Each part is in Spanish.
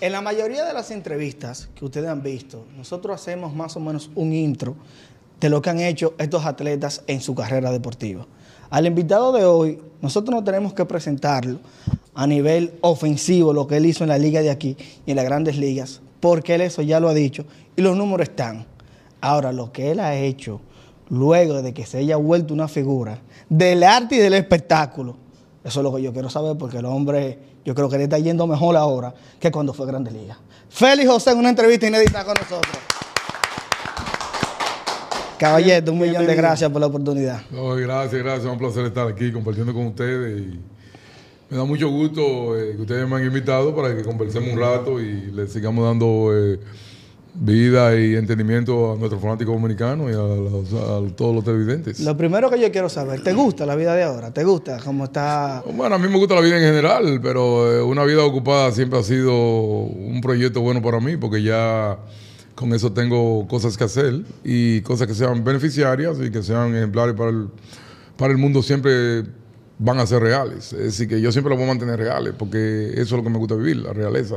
En la mayoría de las entrevistas que ustedes han visto, nosotros hacemos más o menos un intro de lo que han hecho estos atletas en su carrera deportiva. Al invitado de hoy, nosotros no tenemos que presentarlo a nivel ofensivo, lo que él hizo en la liga de aquí y en las grandes ligas, porque él eso ya lo ha dicho y los números están. Ahora, lo que él ha hecho luego de que se haya vuelto una figura del arte y del espectáculo, eso es lo que yo quiero saber porque el hombre, yo creo que le está yendo mejor ahora que cuando fue Grande Liga. Félix José en una entrevista inédita con nosotros. Caballero, un millón de gracias por la oportunidad. No, gracias, gracias. Es un placer estar aquí compartiendo con ustedes. Y me da mucho gusto eh, que ustedes me han invitado para que conversemos un rato y les sigamos dando eh, vida y entendimiento a nuestros fanáticos dominicanos y a, todos los televidentes. Lo primero que yo quiero saber, ¿te gusta la vida de ahora? ¿Te gusta cómo está? Bueno, a mí me gusta la vida en general, pero eh, una vida ocupada siempre ha sido un proyecto bueno para mí porque ya con eso tengo cosas que hacer y cosas que sean beneficiarias y que sean ejemplares para el, para el mundo siempre van a ser reales. Es decir, que yo siempre lo voy a mantener reales porque eso es lo que me gusta vivir, la realeza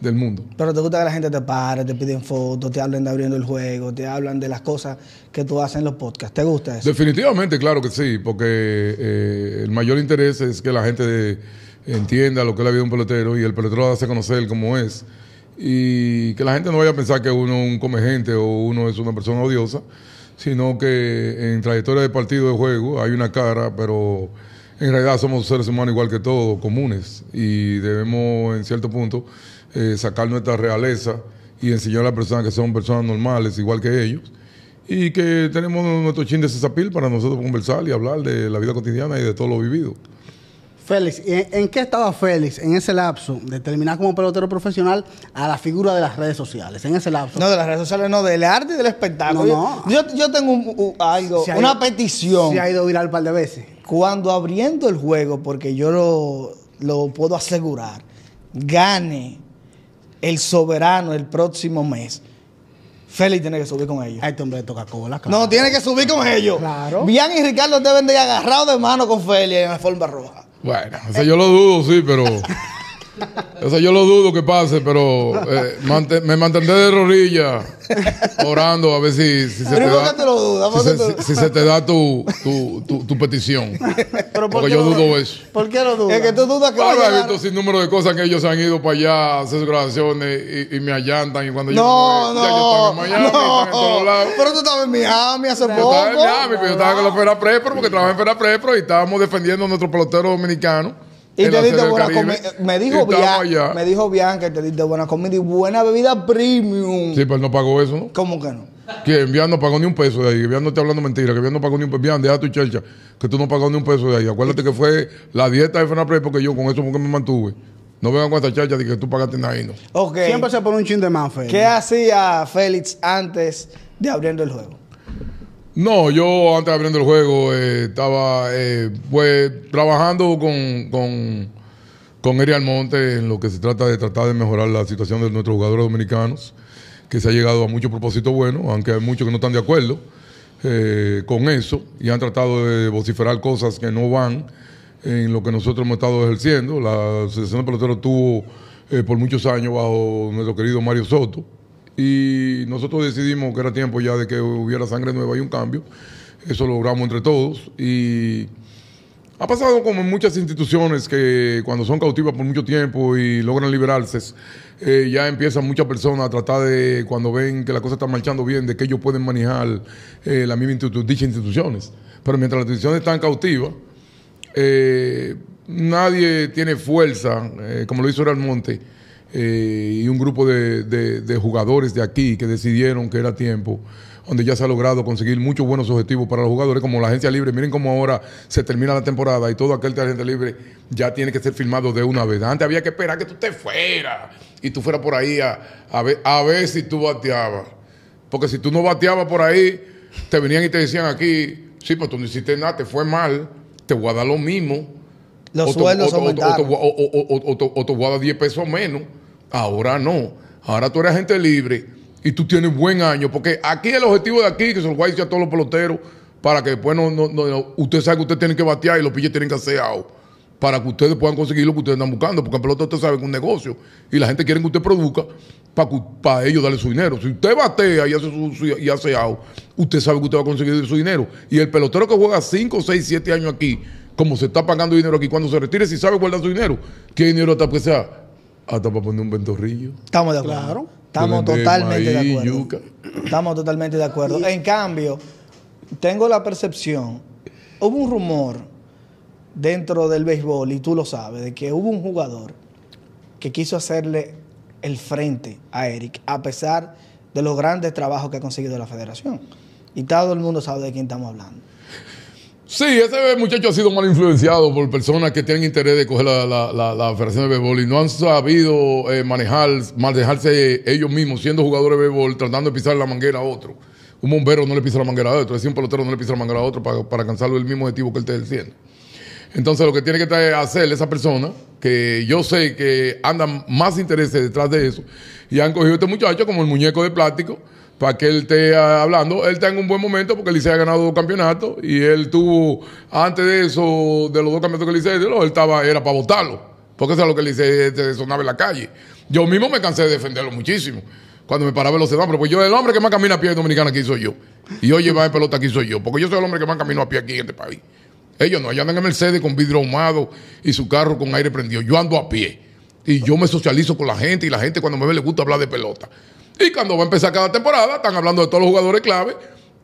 del mundo. Pero te gusta que la gente te pare, te piden fotos, te hablen de abriendo el juego, te hablan de las cosas que tú haces en los podcasts. ¿Te gusta eso? Definitivamente, claro que sí, porque eh, el mayor interés es que la gente entienda lo que es la vida de un pelotero y el pelotero hace conocer cómo es y que la gente no vaya a pensar que uno es un come gente o uno es una persona odiosa, sino que en trayectoria de partido de juego hay una cara, pero en realidad somos seres humanos igual que todos, comunes, y debemos en cierto punto eh, sacar nuestra realeza y enseñar a las personas que son personas normales igual que ellos y que tenemos nuestro chin de cesapil para nosotros conversar y hablar de la vida cotidiana y de todo lo vivido. Félix, ¿en, qué estaba Félix en ese lapso de terminar como pelotero profesional a la figura de las redes sociales? En ese lapso. No, de las redes sociales, no, del arte y del espectáculo. Yo, tengo algo, una petición. Se ha ido viral un par de veces. Cuando abriendo el juego, porque yo lo, lo puedo asegurar, gane el soberano el próximo mes. Félix tiene que subir con ellos. A este hombre toca cola, claro. No, tiene que subir con ellos. Claro. Bian y Ricardo deben de ir agarrados de mano con Félix en la forma roja. Bueno, o sea, yo lo dudo, sí, pero. O sea, yo lo dudo que pase, pero eh, me mantendré de rodillas orando a ver si, si se te da, te lo dudas, si, si, se te da tu, tu, tu, petición. Pero porque yo dudo eso. ¿Por qué lo dudas? Es que tú dudas que Bueno, he visto sin número de cosas que ellos han ido para allá a hacer sus grabaciones y, me allantan y cuando no, yo no, ya yo estaba en Miami, no, en todos lados. Pero tú estabas en Miami hace poco. Yo estaba en Miami, pero yo estaba con la Fera Prepro porque trabajaba en Fera Prepro y estábamos defendiendo a nuestro pelotero dominicano y te diste buena comida. Me dijo, Bianca, me dijo Bianca que te diste buena comida y buena bebida premium. Sí, pero no pagó eso, ¿no? ¿Cómo que no? Que Bian no pagó ni un peso de ahí. Bian no está hablando mentira. Que Bian no pagó ni un peso. Bian, deja tu chelcha. Que tú no pagó ni un peso de ahí. Acuérdate que fue la dieta de Fenapre porque yo con eso porque me mantuve. No vengan con esta chelcha de que tú pagaste nada ahí, ¿no? Okay. Siempre se pone un chin de más, Félix. ¿Qué hacía Félix antes de abriendo el juego? No, yo antes de abriendo el juego eh, estaba eh, pues trabajando con, con con Eri Almonte en lo que se trata de tratar de mejorar la situación de nuestros jugadores dominicanos, que se ha llegado a muchos propósitos buenos, aunque hay muchos que no están de acuerdo eh, con eso y han tratado de vociferar cosas que no van en lo que nosotros hemos estado ejerciendo. La Asociación de Peloteros tuvo eh, por muchos años bajo nuestro querido Mario Soto y nosotros decidimos que era tiempo ya de que hubiera sangre nueva y un cambio. Eso lo logramos entre todos y ha pasado como en muchas instituciones que cuando son cautivas por mucho tiempo y logran liberarse, eh, ya empiezan muchas personas a tratar de, cuando ven que la cosa está marchando bien, de que ellos pueden manejar eh, la misma dichas instituciones. Pero mientras las instituciones están cautivas, eh, nadie tiene fuerza, como lo hizo Real Monte, y un grupo de jugadores de aquí que decidieron que era tiempo donde ya se ha logrado conseguir muchos buenos objetivos para los jugadores, como la agencia libre. Miren cómo ahora se termina la temporada y todo aquel de libre ya tiene que ser firmado de una vez. Antes había que esperar que tú te fueras y tú fueras por ahí a, ver, a ver si tú bateabas. Porque si tú no bateabas por ahí, te venían y te decían aquí, sí, pues tú no hiciste nada, te fue mal, te voy a dar lo mismo. Los sueldos o, o, te voy a dar 10 pesos menos. Ahora no. Ahora tú eres agente libre y tú tienes buen año. Porque aquí el objetivo de aquí, que se lo voy a decir a todos los peloteros, para que después no, no, no usted sabe que usted tiene que batear y los pilles tienen que hacer out. para que ustedes puedan conseguir lo que ustedes están buscando. Porque en pelota usted sabe que es un negocio y la gente quiere que usted produzca para, para ellos darle su dinero. Si usted batea y hace, su, y hace usted sabe que usted va a conseguir su dinero. Y el pelotero que juega 5, 6, 7 años aquí, como se está pagando dinero aquí, cuando se retire, si sabe guardar su dinero, ¿qué dinero hasta que sea? Hasta para poner un ventorrillo. Estamos de acuerdo. Claro. Estamos totalmente maíz, de acuerdo. yuca. Estamos totalmente de acuerdo. En cambio, tengo la percepción, hubo un rumor dentro del béisbol, y tú lo sabes, de que hubo un jugador que quiso hacerle el frente a Eric, a pesar de los grandes trabajos que ha conseguido la federación. Y todo el mundo sabe de quién estamos hablando. Sí, ese muchacho ha sido mal influenciado por personas que tienen interés de coger la, la, la, la Federación de Béisbol y no han sabido eh, manejar, manejarse ellos mismos, siendo jugadores de béisbol, tratando de pisar la manguera a otro. Un bombero no le pisa la manguera a otro, es un pelotero no le pisa la manguera a otro para, para alcanzar el mismo objetivo que él esté diciendo. Entonces, lo que tiene que hacer esa persona, que yo sé que andan más intereses detrás de eso, y han cogido a este muchacho como el muñeco de plástico, para que él esté hablando. Él está en un buen momento porque Licey ha ganado dos campeonatos, y él tuvo, antes de eso, de los dos campeonatos que Licey él estaba, era para votarlo, porque eso es lo que Licey se sonaba en la calle. Yo mismo me cansé de defenderlo muchísimo. Cuando me paraba en los semáforos, pues yo, el hombre que más camina a pie en dominicana aquí soy yo. Y hoy llevar pelota aquí soy yo, porque yo soy el hombre que más camino a pie aquí en este país. Ellos no, ellos andan en Mercedes con vidrio ahumado y su carro con aire prendido. Yo ando a pie. Y yo me socializo con la gente y la gente cuando me ve le gusta hablar de pelota. Y cuando va a empezar cada temporada, están hablando de todos los jugadores clave.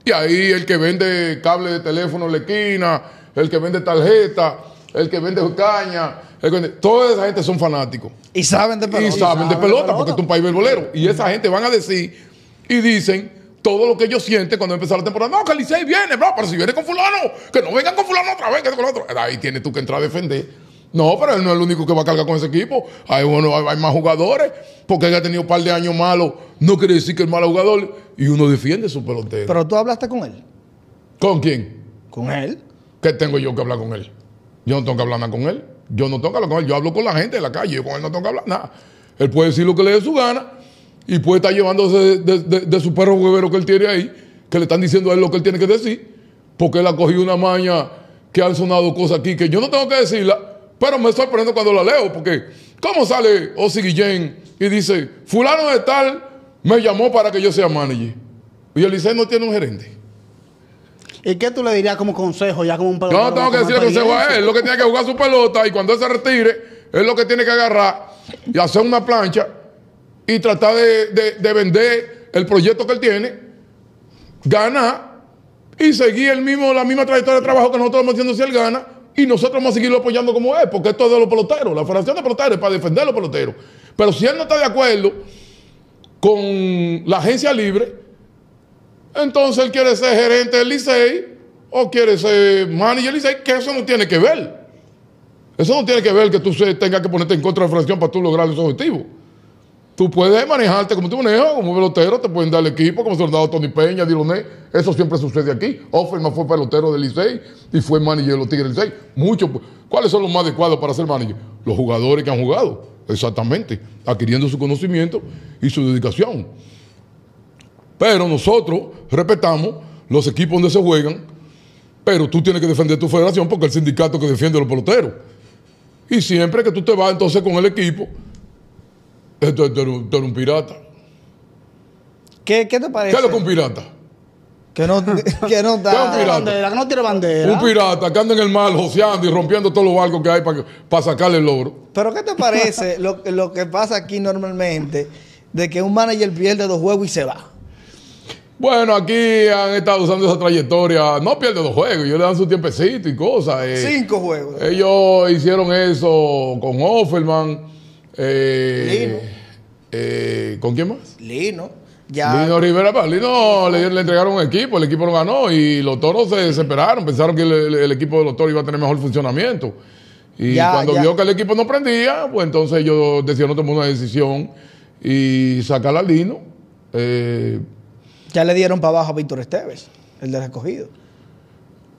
Y ahí el que vende cable de teléfono en la esquina, el que vende tarjeta, el que vende caña, el que vende- toda esa gente son fanáticos. Y saben de Y pelota. saben de saben de pelota, porque es un país verbolero. Y esa gente van a decir y dicen todo lo que ellos sienten cuando empieza la temporada. No, que el Licey viene, bro, pero si viene con fulano, que no vengan con fulano otra vez, que con otro. Ahí tienes tú que entrar a defender. No, pero él no es el único que va a cargar con ese equipo. Hay, bueno, hay, hay más jugadores, porque él ha tenido un par de años malos. No quiere decir que es malo jugador. Y uno defiende su pelotero. Pero tú hablaste con él. ¿Con quién? Con él. ¿Qué tengo yo que hablar con él? Yo no tengo que hablar nada con él. Yo no tengo que hablar con él. Yo hablo con la gente de la calle. Yo con él no tengo que hablar nada. Él puede decir lo que le dé su gana y puede estar llevándose de, de- de- de su perro huevero que él tiene ahí, que le están diciendo a él lo que él tiene que decir, porque él ha cogido una maña que han sonado cosas aquí que yo no tengo que decirla, pero me sorprendo cuando la leo, porque ¿cómo sale Ozzy Guillén y dice, fulano de tal me llamó para que yo sea manager? Y el Licey no tiene un gerente. ¿Y qué tú le dirías como consejo ya como un Yo pelotero? no tengo que decirle consejo a él. Lo que tiene que jugar su pelota y cuando él se retire, es lo que tiene que agarrar y hacer una plancha y tratar de, de- de vender el proyecto que él tiene, ganar y seguir el mismo, la misma trayectoria de trabajo que nosotros estamos haciendo si él gana y nosotros vamos a seguirlo apoyando como es, porque esto es de los peloteros. La Federación de Peloteros es para defender a los peloteros. Pero si él no está de acuerdo con la agencia libre, entonces él quiere ser gerente del Licey o quiere ser manager del Licey, que eso no tiene que ver. Eso no tiene que ver que tú tengas que ponerte en contra de la federación para tú lograr esos objetivos. Tú puedes manejarte como tú manejas, como pelotero, te pueden dar el equipo, como se lo ha dado Tony Peña, Diloné. Eso siempre sucede aquí. Offerman fue pelotero del Licey y fue manager de los Tigres del Licey. Muchos. ¿Cuáles son los más adecuados para ser manager? Los jugadores que han jugado. Exactamente. Adquiriendo su conocimiento y su dedicación. Pero nosotros respetamos los equipos donde se juegan, pero tú tienes que defender tu federación porque es el sindicato que defiende a los peloteros. Y siempre que tú te vas entonces con el equipo, esto esto tú eres un pirata. ¿Qué, qué te ¿Qué parece? es lo que un pirata? Que no, que no ¿Qué da. es un pirata? bandera, que no tiene bandera. Un pirata que anda en el mar joseando y rompiendo todos los barcos que hay para, para sacarle el logro. Pero ¿qué te parece lo, lo que pasa aquí normalmente de que un manager pierde dos juegos y se va? Bueno, aquí han estado usando esa trayectoria. No pierde dos juegos, ellos le dan su tiempecito y cosas. eh. Cinco juegos. Ellos hicieron eso con Offerman. Eh, eh, ¿Con quién más? Lino. Ya. Lino Rivera, Lino le, le entregaron un equipo, el equipo no ganó y los toros se desesperaron, pensaron que el, el- el equipo de los toros iba a tener mejor funcionamiento. Y Ya, cuando ya. vio que el equipo no prendía, pues entonces ellos decidieron tomar una decisión y sacar a Lino. Eh, Ya le dieron para abajo a Víctor Esteves, el de recogido.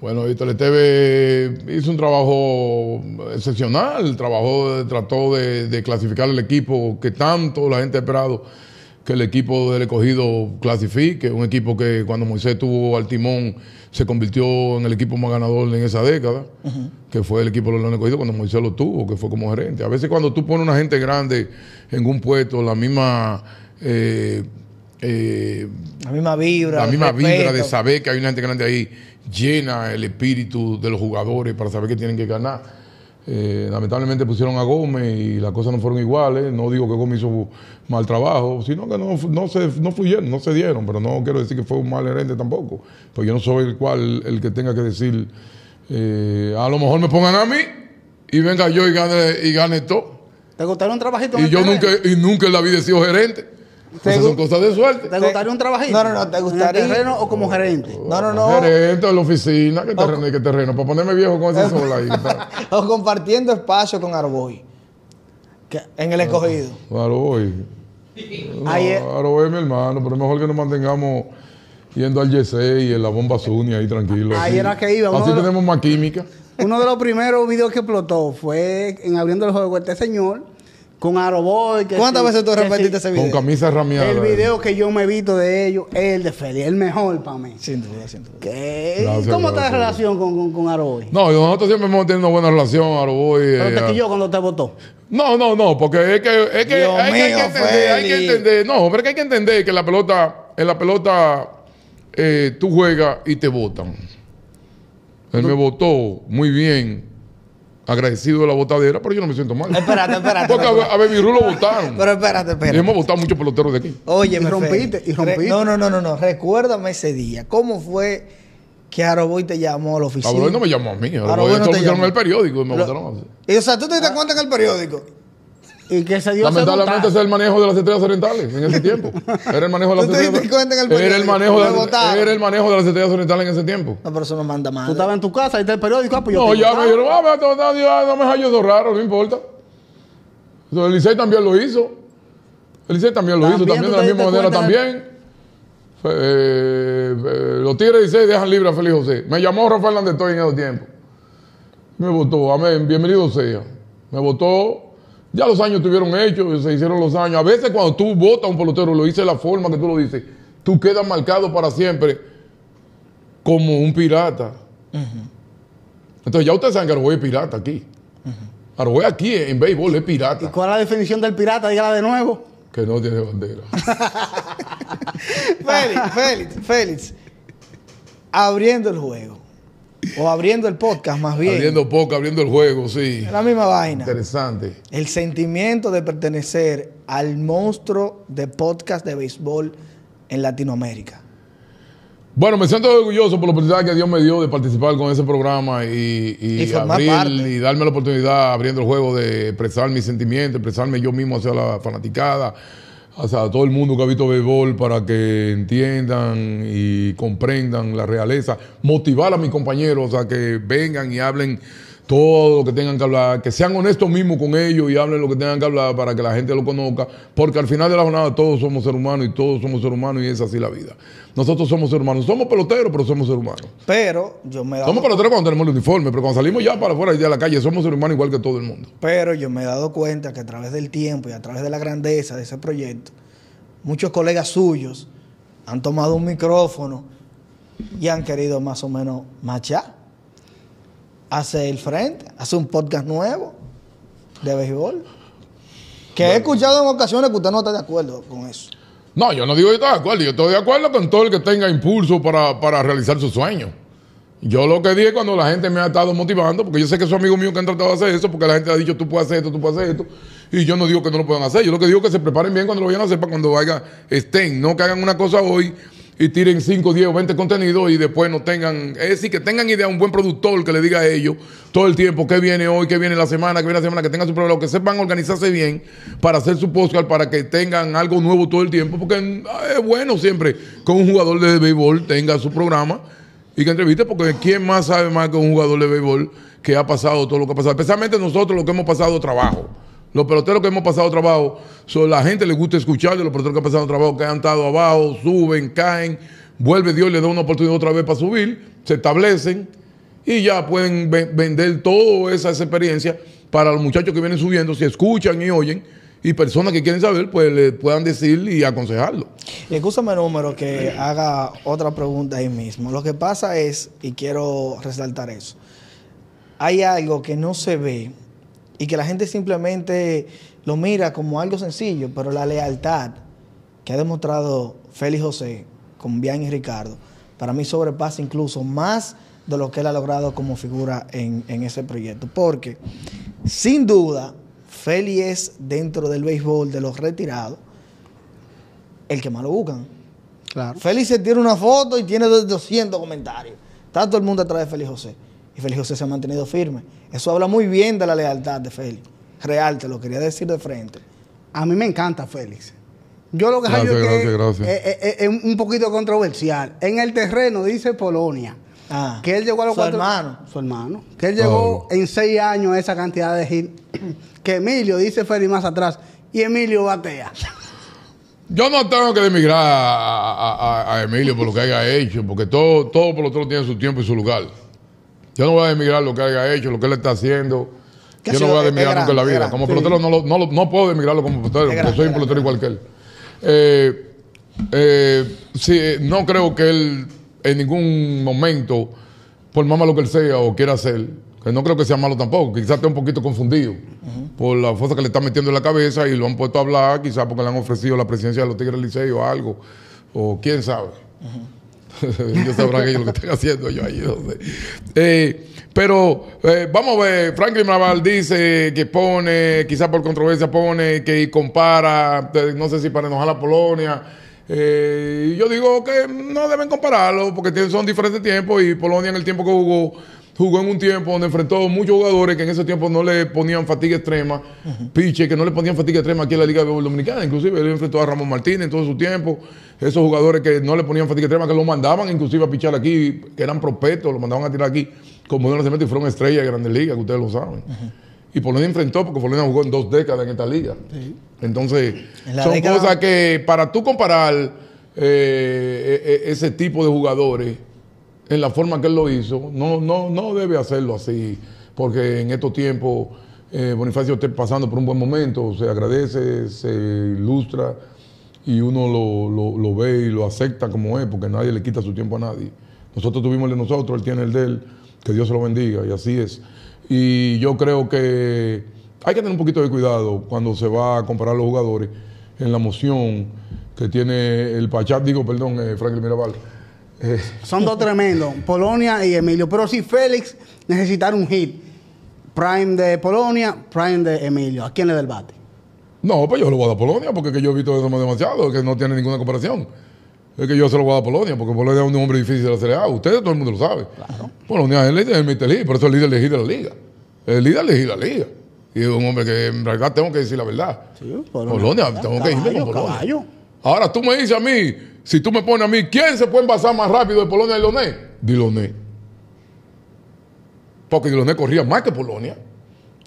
Bueno, Víctor Esteve hizo un trabajo excepcional, trabajó, trató de, de clasificar el equipo que tanto la gente ha esperado que el equipo del escogido clasifique, un equipo que cuando Moisés tuvo al timón se convirtió en el equipo más ganador en esa década, que fue el equipo de los escogidos cuando Moisés lo tuvo, que fue como gerente. A veces cuando tú pones una gente grande en un puesto, la misma... eh, eh, La misma vibra. la misma vibra de saber que hay una gente grande ahí llena el espíritu de los jugadores para saber que tienen que ganar. Eh, lamentablemente pusieron a Gómez y las cosas no fueron iguales. No digo que Gómez hizo mal trabajo, sino que no, no, se, no fluyeron, no se dieron. Pero no quiero decir que fue un mal gerente tampoco. Pues yo no soy el cual el que tenga que decir, eh, a lo mejor me pongan a mí y venga yo y gane, y gane todo. ¿Te gustaría un trabajito? Y yo nunca, y nunca en la vida he sido gerente. Esas son cosas de suerte. ¿Te gustaría un trabajito? No, no, no, ¿te gustaría? ¿En el terreno o como gerente? No, no, no. Gerente de la oficina, ¿qué terreno? ¿Qué terreno? Para ponerme viejo con ese sol ahí. O compartiendo espacio con Arboy. En el escogido. Es- Claro, voy, mi hermano, pero es mejor que nos mantengamos yendo al YC y en la bomba Zuni ahí tranquilo. Ahí así. era que iba, uno Así los- tenemos más química. Uno de los primeros videos que explotó fue en abriendo el juego este señor con Aroboy. que ¿Cuántas sí- veces tú que repetiste sí. ese Con video? camisa rameada. El video que yo me he visto de ellos es el de Félix, el mejor para mí. Sin duda, sin duda. ¿Qué? Gracias, ¿Cómo está la relación con, con, con Aroboy? No, nosotros siempre hemos tenido una buena relación, Aroboy. Pero eh, te quilló cuando te votó. No, no, no, porque es que, es que, Dios hay, que- hay que entender, hay que entender, no, pero es que hay que entender que en la pelota, en la pelota eh, tú juegas y te votan. Él me votó muy bien, agradecido de la votadera, pero yo no me siento mal. Espérate, espérate. Porque a, espérate. a Baby Ruth lo votaron. Pero espérate, y espérate. hemos votado muchos peloteros de aquí. Oye, Y rompiste, y rompiste. No, no, no, no, no. Recuérdame ese día. ¿Cómo fue que Aroboy te llamó a la oficina? Aroboy no me llamó a mí, Aroboy Aroboy no te en el periódico y me Lo- votaron así. Y, o sea, ¿tú te diste cuenta en el periódico? Y que se dio ese Lamentablemente ese es el manejo de las estrellas orientales en ese tiempo. Era el manejo de las ¿Tú estrellas el Era el manejo de las, era el manejo de las estrellas orientales en ese tiempo. No, pero eso no manda Tú madre. estabas en tu casa, ahí está el periódico. ah, pues yo No, ya me dijeron, ah, me ah, no me raro, no importa. Entonces, el Licey también lo hizo. El Licey también lo hizo, También de tú la misma manera también. Eh, eh, los Tigres Licey dejan libre a Félix José. Me llamó Rafael Landestoy en esos tiempos. Me votó, amén, bienvenido sea. Me votó. Ya los años estuvieron hechos, se hicieron los años. A veces cuando tú votas a un pelotero, lo dices de la forma que tú lo dices, tú quedas marcado para siempre como un pirata. Entonces ya ustedes saben que Arboy es pirata aquí. Arboy aquí en béisbol es ¿Y pirata, cuál es la definición del pirata? Dígala de nuevo. que no tiene bandera. Félix, Félix, Félix. Abriendo el juego. O abriendo el podcast, más bien. abriendo poca, abriendo el juego, sí. La misma vaina. Interesante. El sentimiento de pertenecer al monstruo de podcast de béisbol en Latinoamérica. Bueno, me siento orgulloso por la oportunidad que Dios me dio de participar con ese programa y, y abrir parte. y darme la oportunidad abriendo el juego de expresar mis sentimientos, expresarme yo mismo hacia la fanaticada, hacia todo el mundo que ha visto béisbol para que entiendan y comprendan la realeza, motivar a mis compañeros a que vengan y hablen todo lo que tengan que hablar, que sean honestos mismos con ellos y hablen lo que tengan que hablar para que la gente lo conozca, porque al final de la jornada todos somos seres humanos y todos somos seres humanos y es así la vida. Nosotros somos seres humanos, somos peloteros, pero somos seres humanos. Pero yo me he dado, Somos peloteros cuando tenemos el uniforme, pero cuando salimos ya para afuera y de la calle somos seres humanos igual que todo el mundo. pero yo me he dado cuenta que a través del tiempo y a través de la grandeza de ese proyecto, muchos colegas suyos han tomado un micrófono y han querido más o menos machar, hacer el frente, hacer un podcast nuevo de béisbol. Que he escuchado en ocasiones que usted no está de acuerdo con eso. No, yo no digo que estoy de acuerdo, yo estoy de acuerdo con todo el que tenga impulso para, para realizar su sueño. Yo lo que dije cuando la gente me ha estado motivando, porque yo sé que son amigos míos que han tratado de hacer eso, porque la gente ha dicho tú puedes hacer esto, tú puedes hacer esto, y yo no digo que no lo puedan hacer, yo lo que digo es que se preparen bien cuando lo vayan a hacer para cuando vaya, estén, no que hagan una cosa hoy y tiren 5, 10 o 20 contenidos y después no tengan, es decir, que tengan idea, un buen productor que le diga a ellos todo el tiempo qué viene hoy, qué viene la semana, qué viene la semana, que tengan su programa, que sepan organizarse bien para hacer su podcast, para que tengan algo nuevo todo el tiempo, porque es bueno siempre que un jugador de béisbol tenga su programa y que entreviste, porque ¿quién más sabe más que un jugador de béisbol que ha pasado todo lo que ha pasado? Especialmente nosotros los que hemos pasado trabajo. Los peloteros que hemos pasado trabajo, so, la gente le gusta escuchar de los peloteros que han pasado trabajo, que han estado abajo, suben, caen, vuelve Dios, le da una oportunidad otra vez para subir, se establecen y ya pueden ve- vender toda esa, esa experiencia para los muchachos que vienen subiendo, si escuchan y oyen y personas que quieren saber, pues le puedan decir y aconsejarlo. Y escúchame, número, que haga otra pregunta ahí mismo. Lo que pasa es, y quiero resaltar eso, hay algo que no se ve y que la gente simplemente lo mira como algo sencillo, pero la lealtad que ha demostrado Félix José con Bian y Ricardo, para mí sobrepasa incluso más de lo que él ha logrado como figura en, en ese proyecto. Porque, sin duda, Félix es dentro del béisbol de los retirados el que más lo buscan. Claro. Félix se tiene una foto y tiene 200 comentarios. Está todo el mundo atrás de Félix José. Y Félix José se ha mantenido firme. Eso habla muy bien de la lealtad de Félix. Real, te lo quería decir de frente. A mí me encanta Félix. Yo lo que Gracias, hallo es que gracias, gracias. es- es- es un poquito controversial. En el terreno dice Polonia. Ah, que él llegó a los su cuatro- hermano. Su hermano. Que él llegó en seis años a esa cantidad de hit. Que Emilio, dice Félix más atrás, y Emilio batea. Yo no tengo que demigrar a, a- a- a Emilio por lo que haya hecho, porque todo, todo por lo tanto tiene su tiempo y su lugar. Yo no voy a demigrar lo que haya hecho, lo que él está haciendo. Yo no voy a es demigrar nunca en la vida. Como grande. pelotero no, lo- no, lo- no puedo demigrarlo como pelotero, porque soy un pelotero igual que él. Eh, eh, sí, eh, no creo que él en ningún momento, por más malo que él sea o quiera hacer, que no creo que sea malo tampoco, quizás esté un poquito confundido por la fuerza que le están metiendo en la cabeza y lo han puesto a hablar, quizás porque le han ofrecido la presidencia de los Tigres del Liceo o algo, o quién sabe. Ellos sabrán ellos lo que están haciendo yo ahí. no. Eh, pero eh, vamos a ver, Franklin Naval dice que pone, quizás por controversia pone, que compara, eh, no sé si para enojar a Polonia. Eh, yo digo que no deben compararlo porque son diferentes tiempos y Polonia en el tiempo que jugó, jugó en un tiempo donde enfrentó muchos jugadores que en ese tiempo no le ponían fatiga extrema, piche, que no le ponían fatiga extrema aquí en la Liga de Dominicana. Inclusive él enfrentó a Ramón Martínez en todo su tiempo. Esos jugadores que no le ponían fatiga extrema, que lo mandaban inclusive a pichar aquí, que eran prospectos, lo mandaban a tirar aquí como de y fueron estrellas de grandes ligas, que ustedes lo saben. Y Polonia enfrentó, porque Polonia jugó en dos décadas en esta liga. Entonces, En son década- cosas que para tú comparar eh, eh, eh, ese tipo de jugadores en la forma que él lo hizo, no, no, no debe hacerlo así, porque en estos tiempos eh, Bonifacio está pasando por un buen momento, se agradece, se ilustra y uno lo, lo- lo ve y lo acepta como es, porque nadie le quita su tiempo a nadie. Nosotros tuvimos el de nosotros, él tiene el de él, que Dios se lo bendiga, y así es. Y yo creo que hay que tener un poquito de cuidado cuando se va a comparar los jugadores en la emoción que tiene el Pachá, digo, perdón, eh, Franklin Mirabal. Eh, Son dos tremendos, Polonia y Emilio. Pero si Félix necesitara un hit, Prime de Polonia, Prime de Emilio, ¿a quién le da el bate? No, pues yo lo voy a dar a Polonia, porque que yo he visto eso demasiado, que no tiene ninguna comparación. Es que yo se lo voy a dar a Polonia, porque Polonia es un hombre difícil de la Serie A. Ustedes, todo el mundo lo sabe. Polonia es el líder del por eso es el líder de de la liga. El líder de la liga. Y es un hombre que en realidad tengo que decir la verdad. Polonia, tengo que irme Caballo, con Polonia. caballo. Ahora tú me dices a mí, si tú me pones a mí, ¿quién se puede envasar más rápido de Polonia y Diloné? Diloné. Porque Diloné corría más que Polonia.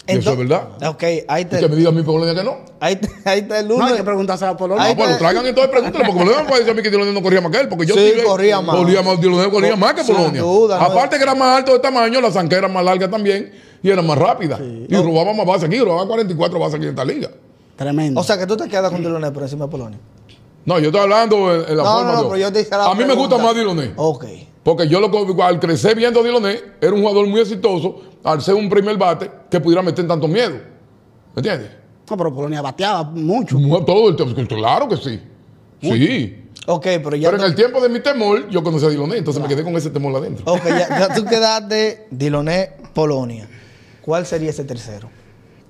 Y eso es verdad. Ok, ahí Y te, que me diga a mí Polonia que no. ahí ahí está el No hay que preguntarse a Polonia. Ah, pues lo traigan entonces, pregúntale, porque Polonia me puede decir a mí que Diloné no corría más que él, porque yo Sí, corría más. Corría más, Diloné corría más que Sin Polonia. duda, no Aparte que era más alto de tamaño, la zanca era más larga también y era más rápida. Y robaba más bases aquí, robaba 44 bases aquí en esta liga. Tremendo. O sea, que tú te quedas con Diloné por encima de Polonia. No, yo estoy hablando en, en la No, forma no, de- pero yo te hice la A mí me gusta más Diloné. Ok. Porque yo lo al crecer viendo a Diloné, era un jugador muy exitoso, al ser un primer bate que pudiera meter tanto miedo. ¿Me entiendes? No, pero Polonia bateaba mucho. Mu- Todo el tiempo. Claro que sí. Sí. Ok, pero ya. Pero en el tiempo de mi temor, yo conocí a Diloné, entonces me quedé con ese temor adentro. Ok, ya, ya tú quedaste Diloné, Polonia. ¿Cuál sería ese tercero?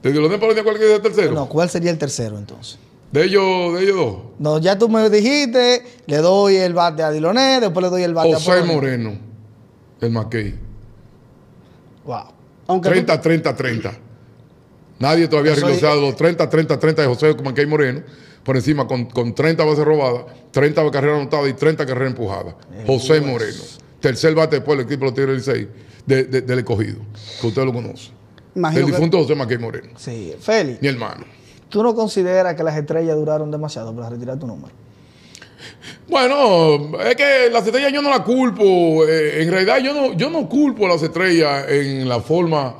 ¿De Diloné Polonia cuál es el tercero? No, ¿cuál sería el tercero entonces? De ellos, de ellos dos. No, ya tú me dijiste, le doy el bate a Diloné, después le doy el bate a José. Moreno, el Mackey. Wow. Aunque tú- 30, 30, 30. Nadie todavía ha realizado los 30, 30, 30 de José Mackey Moreno. Por encima, con, con 30 bases robadas, 30 carreras anotadas y 30 carreras empujadas. José Moreno. Tercer bate después del equipo de los Tigres del 6 de, de- del escogido, que usted lo conoce. imagino El que- difunto José Mackey Moreno, Sí, Félix, mi hermano. ¿Tú no consideras que las estrellas duraron demasiado para retirar tu número? Bueno, es que las estrellas yo no las culpo. eh, en realidad yo no, yo no culpo a las estrellas en la forma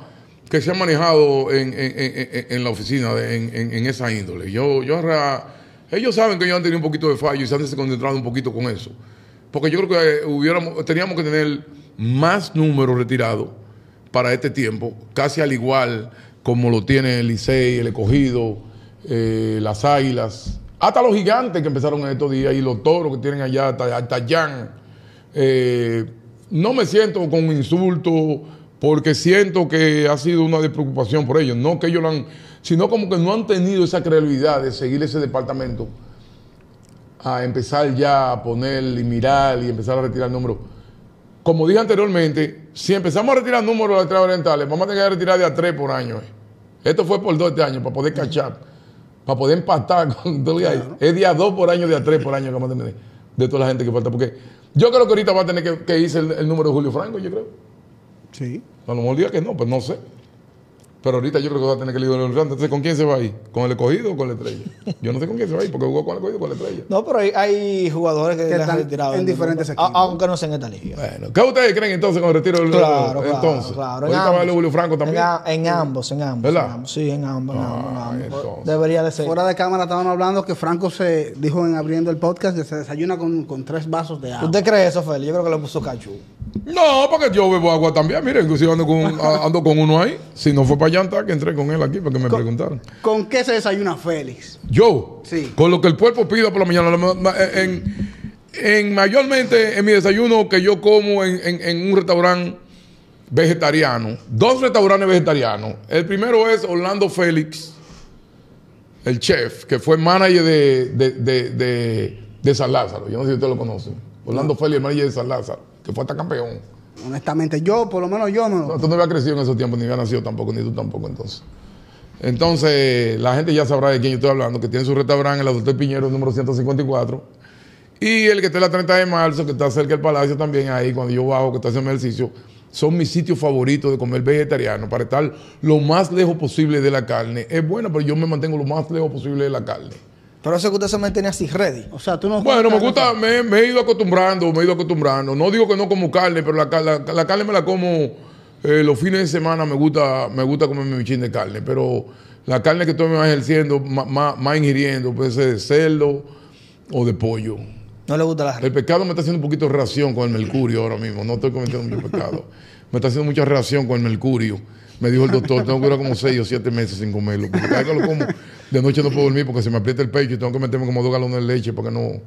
que se han manejado en, en- en- en la oficina, de- en, esa índole. Yo, yo, ellos saben que ellos han tenido un poquito de fallo y se han desconcentrado un poquito con eso. Porque yo creo que eh, hubiéramos, teníamos que tener más números retirados para este tiempo, casi al igual como lo tiene el Licey, el Escogido, eh, las Águilas, hasta los gigantes que empezaron en estos días y los toros que tienen allá, hasta, hasta. Eh, no me siento con insulto porque siento que ha sido una despreocupación por ellos, no que ellos lo han, sino como que no han tenido esa credibilidad de seguir ese departamento a empezar ya a poner y mirar y empezar a retirar números. Como dije anteriormente, si empezamos a retirar números de las tres orientales, vamos a tener que retirar de a tres por año. eh. Esto fue por dos este año, para poder cachar, para poder empatar. Con, todo lo que hay. Es día dos por año, día tres por año que vamos a tener de toda la gente que falta. Porque yo creo que ahorita va a tener que, que irse el, el número de Julio Franco, yo creo. Sí. A lo mejor diga que no, pues no sé. Pero ahorita yo creo que va a tener que Julio Franco. Entonces, ¿con quién se va a ir? ¿Con el escogido o con la estrella? Yo no sé con quién se va a ir, porque jugó con el escogido o con la estrella. No, pero hay, hay jugadores que, Que están retirado. en el diferentes equipos. Aunque no sea en esta liga. Bueno, ¿qué ustedes creen entonces con el retiro del Claro, claro, entonces? claro. En Ahorita va ambos. Julio Franco En, también. en ambos, en ambos. ¿Verdad? en ambos. Sí, en ambos, en ambos, en Ah, ambos. Debería de ser. Fuera de cámara estaban hablando que Franco se dijo en abriendo el podcast que se desayuna con, con tres vasos de agua. ¿Usted cree eso, Feli? Yo creo que le puso cachú. No, porque yo bebo agua también. Mire, inclusive ando con, ando con uno ahí. Si no fue para llantar, que entré con él aquí para que me preguntaran. ¿Con qué se desayuna Félix? Yo, Sí. con lo que el cuerpo pida por la mañana, ma- en, en mayormente en mi desayuno que yo como en, en- en un restaurante vegetariano, dos restaurantes vegetarianos. El primero es Orlando Félix, el chef, que fue manager de, de, de, de- de San Lázaro. Yo no sé si ustedes lo conocen. Orlando Félix, el manager de San Lázaro, que fue hasta campeón. Honestamente, yo, por lo menos yo no. Tú no habías crecido en esos tiempos, ni habías nacido tampoco, ni tú tampoco entonces. Entonces, la gente ya sabrá de quién yo estoy hablando, que tiene su restaurante en la Doctor Piñero, número 154. Y el que está en la 30 de marzo, que está cerca del palacio también, ahí cuando yo bajo, que está haciendo ejercicio, son mis sitios favoritos de comer vegetariano, para estar lo más lejos posible de la carne. Es bueno, pero yo me mantengo lo más lejos posible de la carne. Pero eso que usted se mantiene así ready. O sea, tú no. Bueno, me gusta, me, me he ido acostumbrando, me he ido acostumbrando. No digo que no como carne, pero la, la- la carne me la como eh, los fines de semana, me gusta, me gusta comerme mi chin de carne, pero la carne que estoy más ejerciendo, más, más, más ingiriendo, puede ser de cerdo o de pollo. No le gusta la El pescado me está haciendo un poquito de reacción con el mercurio ahora mismo, no estoy cometiendo mucho pecado. Me está haciendo mucha reacción con el mercurio. Me dijo el doctor, tengo que durar como seis o siete meses sin comerlo. Porque cada vez que lo como, de noche no puedo dormir porque se me aprieta el pecho y tengo que meterme como dos galones de leche para que no,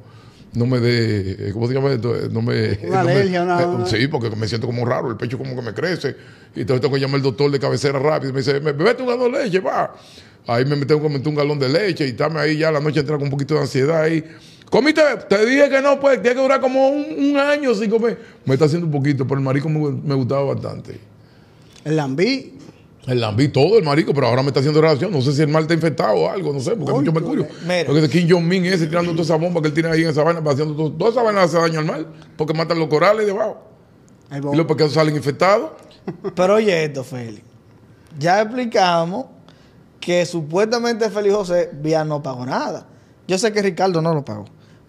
no me dé, eh, ¿cómo se llama esto? Eh, No me, Una no alergia, eh, Sí, porque me siento como raro, el pecho como que me crece. Y entonces tengo que llamar al doctor de cabecera rápido. Me dice, bebete un galón de leche, va. Ahí me tengo que meter un galón de leche y estarme ahí ya la noche entera con un poquito de ansiedad ahí. Comiste, te dije que no, pues tiene que durar como un, un año sin comer. Me está haciendo un poquito, pero el marico me, me gustaba bastante. El lambí. El lambí todo, el marico, pero ahora me está haciendo reacción. No sé si el mal está infectado o algo, no sé, porque hay mucho mercurio. mira. Porque ese Kim Jong-min ese tirando toda esa bomba que él tiene ahí en esa vaina, haciendo todo, toda esa vaina hace daño al mar, porque matan los corales debajo. Y los pescados salen infectados. Pero oye esto, Félix. Ya explicamos que supuestamente Félix José Vía no pagó nada. Yo sé que Ricardo no lo pagó.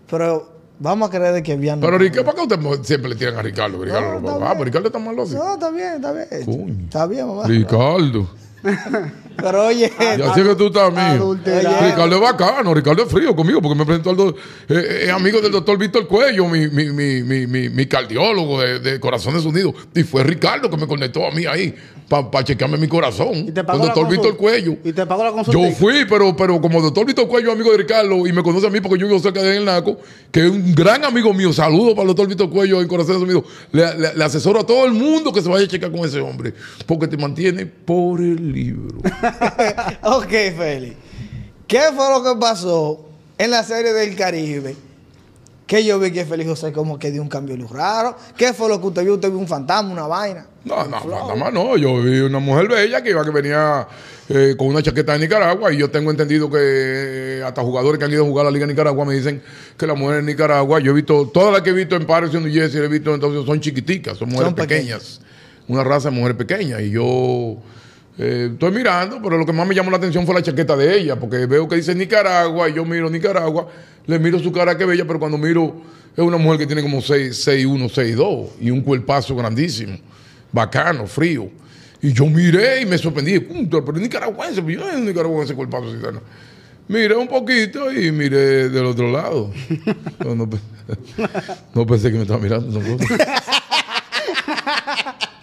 Pero vamos a creer de que Vía no Pero. Ricardo, ¿para qué usted siempre le tiran a Ricardo? Ricardo No, no, ah, pero Ricardo está malo. No, está bien, está bien. Coño. Está bien, mamá. Ricardo. Pero oye, Ya sé que tú estás mío. Ricardo es bacano, Ricardo es frío conmigo porque me presentó al do- eh, es amigo del doctor Víctor Cuello, mi, mi, mi, mi, mi, mi cardiólogo de, de Corazones Unidos. Y fue Ricardo que me conectó a mí ahí para chequearme mi corazón. Y te Con pagó el la doctor Víctor. Cuello. Y te pagó la consulta. Yo fui, pero, pero como doctor Víctor Cuello es amigo de Ricardo y me conoce a mí porque yo vivo cerca de él Naco, que es un gran amigo mío, saludo para el doctor Víctor Cuello en Corazones Unidos, le, le- le asesoro a todo el mundo que se vaya a checar con ese hombre, porque te mantiene por el libro. ok, Félix. ¿Qué fue lo que pasó en la serie del Caribe? Que yo vi que Félix José como que dio un cambio de luz raro. ¿Qué fue lo que usted vio? ¿Usted vio un fantasma, una vaina? No, no, más no. Yo vi una mujer bella que iba que venía eh, con una chaqueta de Nicaragua y yo tengo entendido que eh, hasta jugadores que han ido a jugar a la Liga de Nicaragua me dicen que las mujeres de Nicaragua, yo he visto, todas las que he visto en Paris, en New Jersey, he visto entonces son chiquiticas, son mujeres Son pequeñas. Una raza de mujeres pequeñas. Y yo eh, estoy mirando, pero lo que más me llamó la atención fue la chaqueta de ella, porque veo que dice Nicaragua y yo miro Nicaragua, le miro su cara que bella, pero cuando miro es una mujer que tiene como 6'1, 6'2 y un cuerpazo grandísimo bacano, frío. Y yo miré y me sorprendí, "Contra, pero es nicaragüense, pero yo no soy nicaragüense paso ciudadano. Miré un poquito y miré del otro lado. No pensé que me estaba mirando tampoco.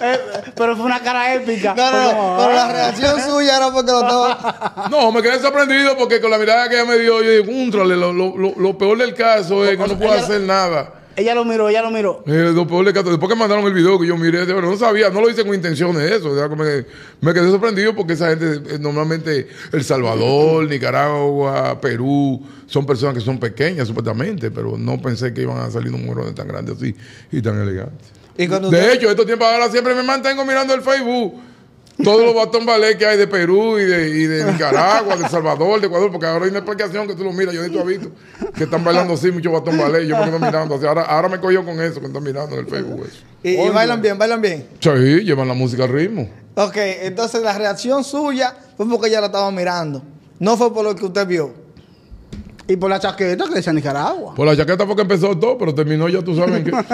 Eh, pero fue una cara épica. No, no, no, Como, pero la ah. reacción suya era porque lo estaba. No, me quedé sorprendido porque con la mirada que ella me dio, yo dije, "Cóntrale, lo, lo, lo, lo peor del caso es que no puedo hacer nada. Ella lo miró, ella lo miró. Eh, lo peor del caso, después que mandaron el video que yo miré, de verdad, no sabía, no lo hice con intenciones de eso. o sea, que me, me quedé sorprendido porque esa gente, eh, normalmente El Salvador, Nicaragua, Perú, son personas que son pequeñas supuestamente, pero no pensé que iban a salir un muro tan grande así y tan elegante. Y De usted- hecho, estos tiempos ahora siempre me mantengo mirando el Facebook. Todos los batón ballet que hay de Perú y de, y de Nicaragua, de El Salvador, de Ecuador, porque ahora hay una explicación que tú lo miras, yo ni tú has visto, que están bailando así muchos batón ballet, yo me quedo mirando así. Ahora, ahora me cogió con eso, que están mirando en el Facebook. Eso. y, y bailan bien, bailan bien. Sí, llevan la música al ritmo. Ok, entonces la reacción suya fue porque ella la estaba mirando. No fue por lo que usted vio. Y por la chaqueta que decía Nicaragua. Por la chaqueta fue que empezó todo, pero terminó ya, tú sabes en qué.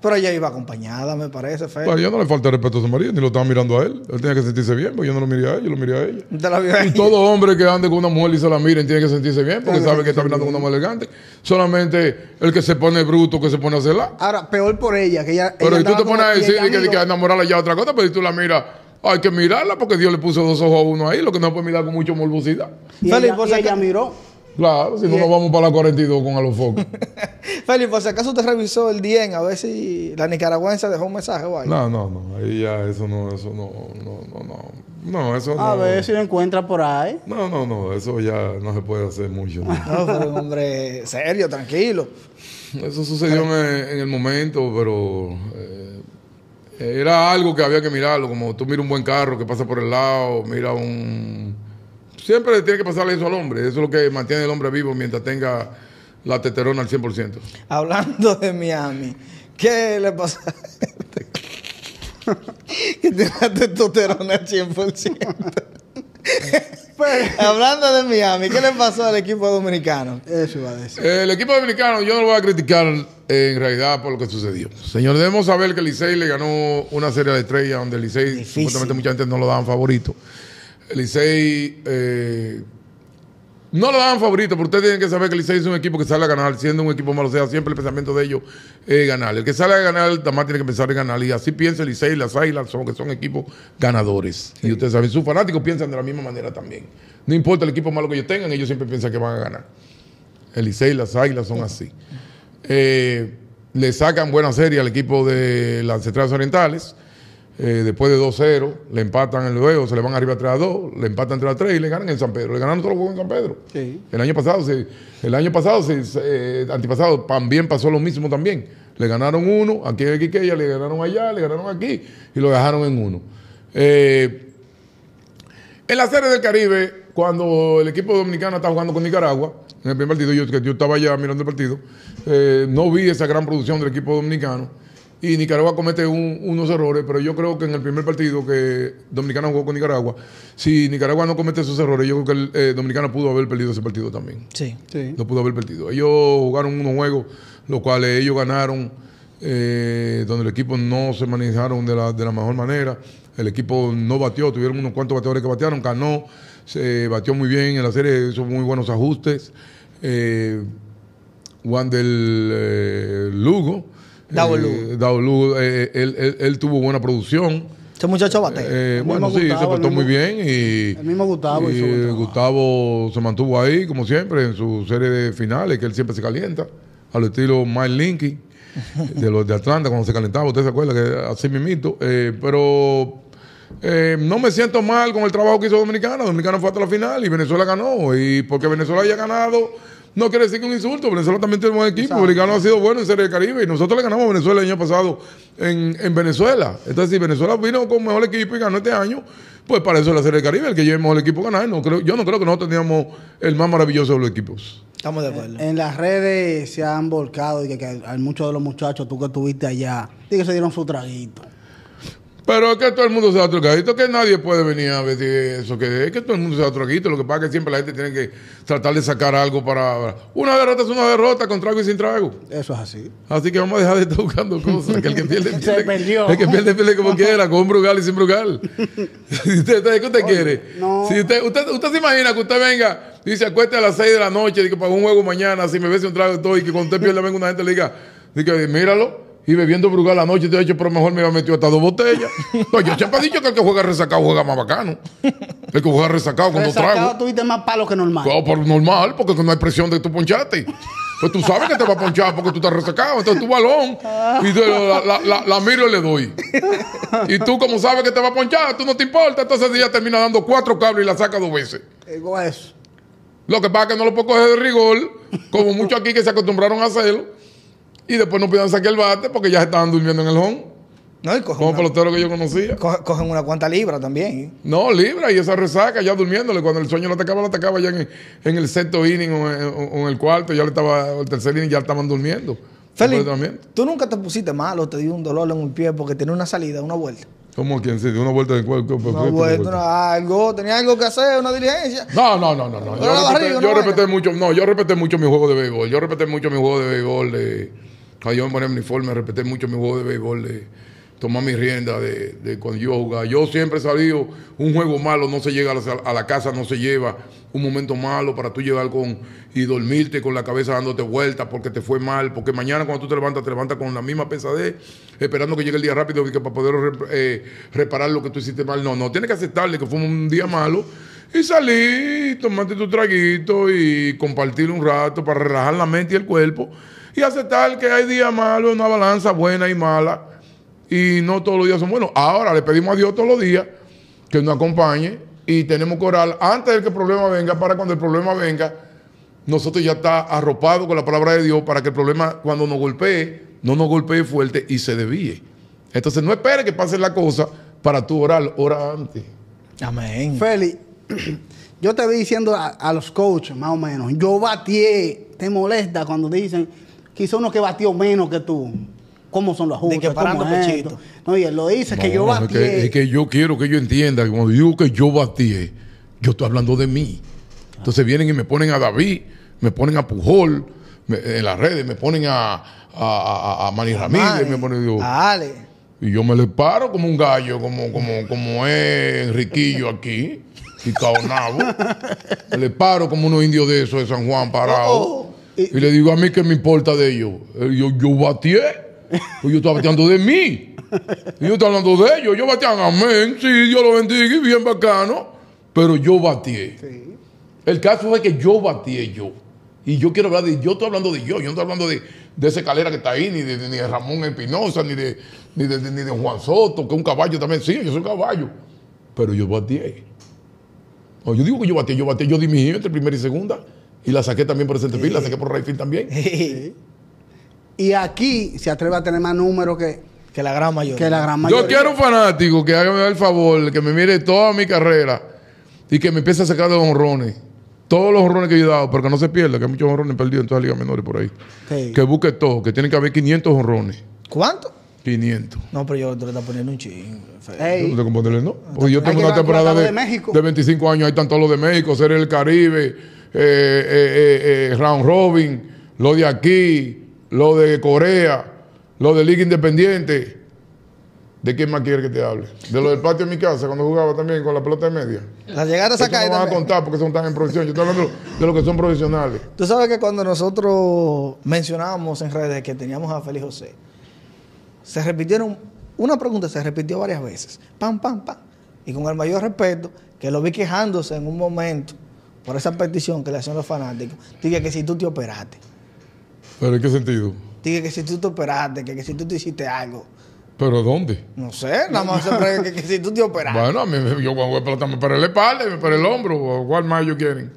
Pero ella iba acompañada, me parece, Félix. Bueno, yo no le falta respeto a su marido, ni lo estaba mirando a él. Él tenía que sentirse bien, porque yo no lo miré a él, yo lo miré a ella. Y todo hombre que ande con una mujer y se la miren tiene que sentirse bien porque sabe que está mirando con una mujer elegante. Solamente el que se pone bruto, que se pone a hacerla. Ahora, peor por ella, que ella. Pero ella si tú te pones a decir que, que enamorarla ya es otra cosa, pero si tú la miras, hay que mirarla porque Dios le puso dos ojos a uno ahí, lo que no puede mirar con mucha morbosidad. Y Félix, ella, y ella miró. Claro, si no nos vamos para la 42 con a los focos. Félix, por si acaso usted revisó el DIEN a ver si la nicaragüense dejó un mensaje o algo. No, no, no, ahí ya eso no, eso no, no, no, no. No, eso A no. ver si lo encuentra por ahí. No, no, no, eso ya no se puede hacer mucho. ¿no? No, pero un hombre serio, tranquilo. Eso sucedió en, en el momento, pero eh, era algo que había que mirarlo. Como tú miras un buen carro que pasa por el lado, mira un. Siempre tiene que pasarle eso al hombre. Eso es lo que mantiene el hombre vivo mientras tenga la testosterona al 100%. Hablando de Miami, ¿qué le pasa? que tiene la testosterona al 100%. Hablando de Miami, ¿qué le pasó al equipo dominicano? Eso iba a decir. El equipo dominicano, yo no lo voy a criticar eh, en realidad por lo que sucedió. Señor, debemos saber que el Licey le ganó una serie de estrellas donde el Licey, supuestamente mucha gente no lo daban favorito. El Licey eh, no lo daban favorito, pero ustedes tienen que saber que el Licey es un equipo que sale a ganar, siendo un equipo malo, o sea, siempre el pensamiento de ellos es ganar. El que sale a ganar, además tiene que pensar en ganar. Y así piensa el Licey y las Águilas, son, que son equipos ganadores. Y ustedes saben, sus fanáticos piensan de la misma manera también. No importa el equipo malo que ellos tengan, ellos siempre piensan que van a ganar. El Licey y las Águilas son así. Eh, le sacan buena serie al equipo de las Estrellas Orientales. Eh, después de 2-0, le empatan el juego, se le van arriba 3-2, le empatan 3-3 y le ganan en San Pedro. Le ganaron todos los juegos en San Pedro. Sí. El año pasado, se- el año pasado, se- eh, antipasado, también pasó lo mismo también. Le ganaron uno, aquí en Quiqueya, le ganaron allá, le ganaron aquí y lo dejaron en uno. Eh, en la serie del Caribe, cuando el equipo dominicano está jugando con Nicaragua, en el primer partido, yo, yo estaba allá mirando el partido, eh, no vi esa gran producción del equipo dominicano. Y Nicaragua comete un- unos errores, pero yo creo que en el primer partido que Dominicano jugó con Nicaragua, si Nicaragua no comete esos errores, yo creo que el eh, Dominicano pudo haber perdido ese partido también. Sí. Sí. Lo pudo haber perdido. Ellos jugaron unos juegos, los cuales ellos ganaron, eh, donde el equipo no se manejaron de la, de la mejor manera. El equipo no batió, tuvieron unos cuantos bateadores que batearon. Ganó, se batió muy bien en la serie, hizo muy buenos ajustes. Eh, Juan del eh, Lugo. Davo eh, Lugo. Eh, él, él- él tuvo buena producción. Ese muchacho bate. Eh, bueno, sí, Gustavo, se portó mismo- muy bien y... el mismo Gustavo y, hizo. Gustavo se mantuvo ahí, como siempre, en su serie de finales, que él siempre se calienta, al estilo Mike Linky, de los de Atlanta, cuando se calentaba, usted se acuerda que así mismito. Eh, pero eh, no me siento mal con el trabajo que hizo Dominicana. Dominicana fue hasta la final y Venezuela ganó. Y porque Venezuela haya ganado, no quiere decir que un insulto. Venezuela también tiene un buen equipo. Dominicano ha sido bueno en Serie del Caribe. Y nosotros le ganamos a Venezuela el año pasado en, en Venezuela. Entonces, si Venezuela vino con mejor equipo y ganó este año, pues para eso es la Serie del Caribe. El que lleve mejor equipo ganar. No creo, yo no creo que nosotros teníamos el más maravilloso de los equipos. Estamos de acuerdo. En las redes se han volcado y que, que hay muchos de los muchachos, tú que estuviste allá, y que se dieron su traguito. Pero es que todo el mundo se da troquito, que nadie puede venir a decir eso, que es que todo el mundo se da troquito. Lo que pasa es que siempre la gente tiene que tratar de sacar algo para. Una derrota es una derrota, con trago y sin trago. Eso es así. Así que vamos a dejar de estar buscando cosas. Que el que pierde, Se pierde. perdió. El que pierde, pierde como quiera, con brugal y sin brugal. Si usted, usted- ¿Qué usted quiere? no. Si usted, usted, usted se imagina que usted venga y se acueste a las 6 de la noche y que para un juego mañana, si me bese un trago y todo, y que cuando usted pierde venga una gente le diga, diga, míralo. Y bebiendo brugal la noche, te ha dicho, pero mejor me había metido hasta dos botellas. No, yo siempre he dicho que el que juega resacado juega más bacano. El que juega resacado con dos Resacado tragos. tuviste más palo que normal. Claro, por normal, porque no hay presión de tu ponchate. Pues tú sabes que te va a ponchar porque tú estás resacado. Entonces tu balón y tú la, la, la- la miro y le doy. Y tú, como sabes que te va a ponchar, tú no te importa. Entonces ella termina dando cuatro cables y la saca dos veces. Digo eso. Lo que pasa es que no lo puedo coger de rigor, como muchos aquí que se acostumbraron a hacerlo. Y después no pudieron sacar el bate porque ya estaban durmiendo en el home. No, y cogen Como una, pelotero que yo conocía. coge- cogen una cuanta libra también. No, libra y esa resaca ya durmiéndole. Cuando el sueño lo atacaba, lo atacaba ya en, en el sexto inning o en, o en el cuarto, ya le estaba, o el tercer inning ya estaban durmiendo. Completamente. tú nunca te pusiste malo, te dio un dolor en un pie porque tenía una salida, una vuelta. ¿Cómo quien se dio una vuelta de cuerpo? Una vuelta, algo, tenía algo que hacer, una diligencia. No, no, no, no, no. Yo, una yo vaina. respeté mucho, no, yo respeté mucho mi juego de béisbol. Yo respeté mucho mi juego de béisbol de yo me ponía mi uniforme, respeté mucho mi juego de béisbol de tomar mi rienda de, de cuando yo jugaba. Yo siempre he sabido, un juego malo no se llega a la, a la casa, no se lleva un momento malo para tú llegar con y dormirte con la cabeza dándote vueltas porque te fue mal, porque mañana cuando tú te levantas, te levantas con la misma pesadez, esperando que llegue el día rápido que para poder eh, reparar lo que tú hiciste mal. No, no, tienes que aceptarle que fue un día malo y salir, tomarte tu traguito y compartir un rato para relajar la mente y el cuerpo y aceptar que hay días malos, una balanza buena y mala y no todos los días son buenos. Ahora le pedimos a Dios todos los días que nos acompañe y tenemos que orar antes de que el problema venga para cuando el problema venga nosotros ya está arropado con la palabra de Dios para que el problema cuando nos golpee no nos golpee fuerte y se desvíe. Entonces no espere que pase la cosa para tú orar, ora antes. Amén. Félix, yo te vi diciendo a, a los coaches, más o menos, yo batié, te molesta cuando dicen, quizá uno que batió menos que tú. ¿Cómo son los ajustes? que parando ¿Cómo es? No, y él lo dice, que yo es batié. que, es que yo quiero que ellos entiendan que cuando digo que yo batí, yo estoy hablando de mí. Entonces vienen y me ponen a David, me ponen a Pujol me- en las redes, me ponen a, a, a, a Manny Ramírez, me ponen yo, a Ale. y yo me le paro como un gallo, como, como, como es Enriquillo aquí, y Caonabo. me le paro como unos indios de esos de San Juan parados. Oh, y, le digo a mí qué me importa de ellos. Eh, Yo, yo batié. Pues yo estoy bateando de mí. Y yo estoy hablando de ellos. Yo batean, amén. Sí, Dios lo bendiga y bien bacano. Pero yo batié. El caso fue que yo batié yo. Y yo quiero hablar de. Yo estoy hablando de yo. Yo no estoy hablando de, de ese calera que está ahí, ni de, ni de Ramón Espinosa, ni de, ni, de, ni de Juan Soto, que es un caballo también. Sí, yo soy un caballo. Pero yo batié. No, yo digo que yo batié. Yo batié. Yo di mi entre primera y segunda. Y la saqué también por el centerfield, la saqué por Rayfield también. Y aquí se atreve a tener más números que, que la gran mayoría. que la gran mayoría. Yo quiero un fanático que hágame el favor, que me mire toda mi carrera y que me empiece a sacar de los honrones. Todos los honrones que yo he dado, pero que no se pierda, que hay muchos honrones perdidos en todas las ligas menores por ahí. Sí. Que busque todo, que tienen que haber 500 honrones. ¿Cuánto? 500. No, pero yo te lo está poniendo un chingo. Ey, No ponerle, ¿no? Porque yo Hay tengo una temporada de, de México. de 25 años, ahí están todos los de México, ser el Caribe, eh, eh, eh, eh, Round Robin, lo de aquí, lo de Corea, lo de Liga Independiente. ¿De quién más quiere que te hable? De lo del patio de mi casa, cuando jugaba también con la pelota de media. La llegada a sacar no van a contar porque son tan en profesión. Yo estoy hablando de lo que son profesionales. Tú sabes que cuando nosotros mencionábamos en redes que teníamos a Félix José, se repitieron, una pregunta se repitió varias veces, pam, pam, pam. Y con el mayor respeto, que lo vi quejándose en un momento por esa petición que le hacían los fanáticos, dije que si tú te operaste, ¿Pero en qué sentido? dije que si tú te operaste, que, que si tú te hiciste algo, ¿Pero dónde? no sé, nada más que, que si tú te operaste. Bueno, a mí, me- yo cuando juego pelota me paré la espalda, y me paré el hombro, o cuál más ellos quieren.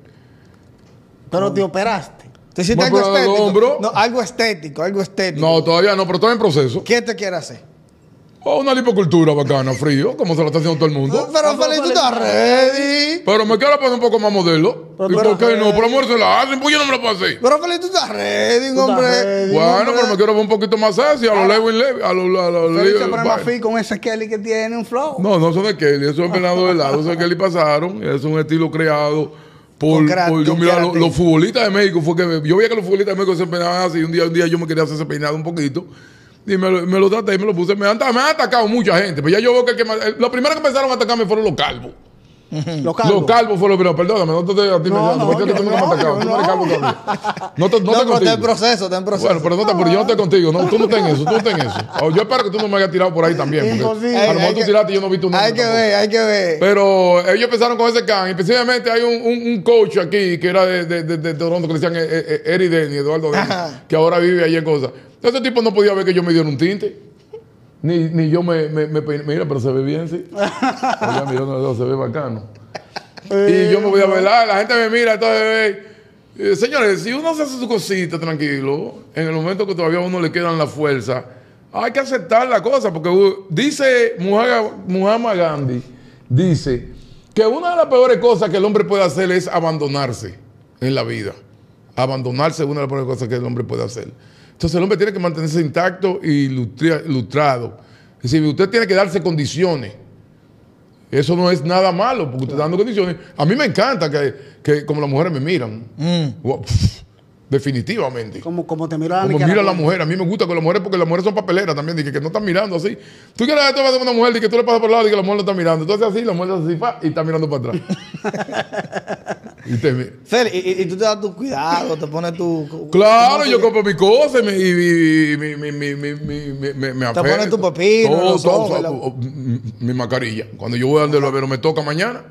pero te operaste. ¿Te hiciste algo estético? No, algo estético, algo estético. No, todavía no, pero estoy en proceso. ¿Qué te quiere hacer? O una lipocultura bacana, frío, como se lo está haciendo todo el mundo. Pero Félix, tú estás ready. Pero me quiero poner un poco más modelo. ¿Y por qué no? Por amor se la hacen, pues yo no me lo puedo hacer. Pero Félix, tú estás ready, Tú estás hombre. ready. Bueno, hombre. pero me quiero ver un poquito más sexy, a los Lewin Levy, a los... A los Félix se Lewin- pone más fit con ese Kelly que tiene un flow. No, no son de Kelly, esos Bernardo de lado, esos de Kelly pasaron, es un estilo creado por, yo mira, lo- creativo. los futbolistas de México fue que yo veía que los futbolistas de México se peinaban así, un día, un día yo me quería hacer ese peinado un poquito. Y me, lo- me traté y me lo puse. Me han, atacado mucha gente. Pero ya yo veo que, que los primeros que empezaron a atacarme fueron los calvos. Los calvos. Los calvos fueron los primeros. Perdóname, no te estoy a ti No, me- no, yo no, atacado. yo Tú no eres no. calvo todavía. No te, no No, te está en contigo. proceso, está en proceso. Bueno, pero, no te, pero yo no estoy contigo. No, tú no ten eso, tú no ten eso. O yo espero que tú no me hayas tirado por ahí también. Porque a lo Hay mejor tú que- tiraste y yo no vi tu nombre. Hay que tampoco. ver, hay que ver. Pero ellos empezaron con ese can. Y precisamente hay un, un, un coach aquí que era de, de, de, de Toronto que le decían eh, eh, Eri Denny, Eduardo Denny, que ahora vive ahí en cosas. Ese tipo no podía ver que yo me diera un tinte. Ni, ni yo me, me, me peiné. Mira, pero se ve bien, sí. Oiga, mira, no, se ve bacano. y yo me voy a bailar, la gente me mira, entonces, eh, señores, si uno se hace su cosita tranquilo, en el momento que todavía a uno le quedan la fuerza, hay que aceptar la cosa, porque uh, dice Muhammad Gandhi, dice que una de las peores cosas que el hombre puede hacer es abandonarse en la vida. Abandonarse es una de las peores cosas que el hombre puede hacer. Entonces el hombre tiene que mantenerse intacto y lustrado. Es decir, usted tiene que darse condiciones. Eso no es nada malo, porque usted está dando condiciones. A mí me encanta que, que como las mujeres me miran. Wow, pff, definitivamente. Como, como te mira la Como mira la mujer. A mí me gusta con las mujeres porque las mujeres son papeleras también. Dije que no están mirando así. Tú quieres que vas a una mujer y que tú le pasas por el lado y que la mujer lo está mirando. Entonces así, la mujer hace así pa, y está mirando para atrás. y te Félix, y, tú te das tu cuidado, te pones tu. Claro, ¿cómo yo compro mi cosa y me, y, mi, mi, mi, mi, mi, mi- me, me Te pones tu pepino en Todo, oh, mm, mi mascarilla. Cuando yo voy al del barbero me toca mañana.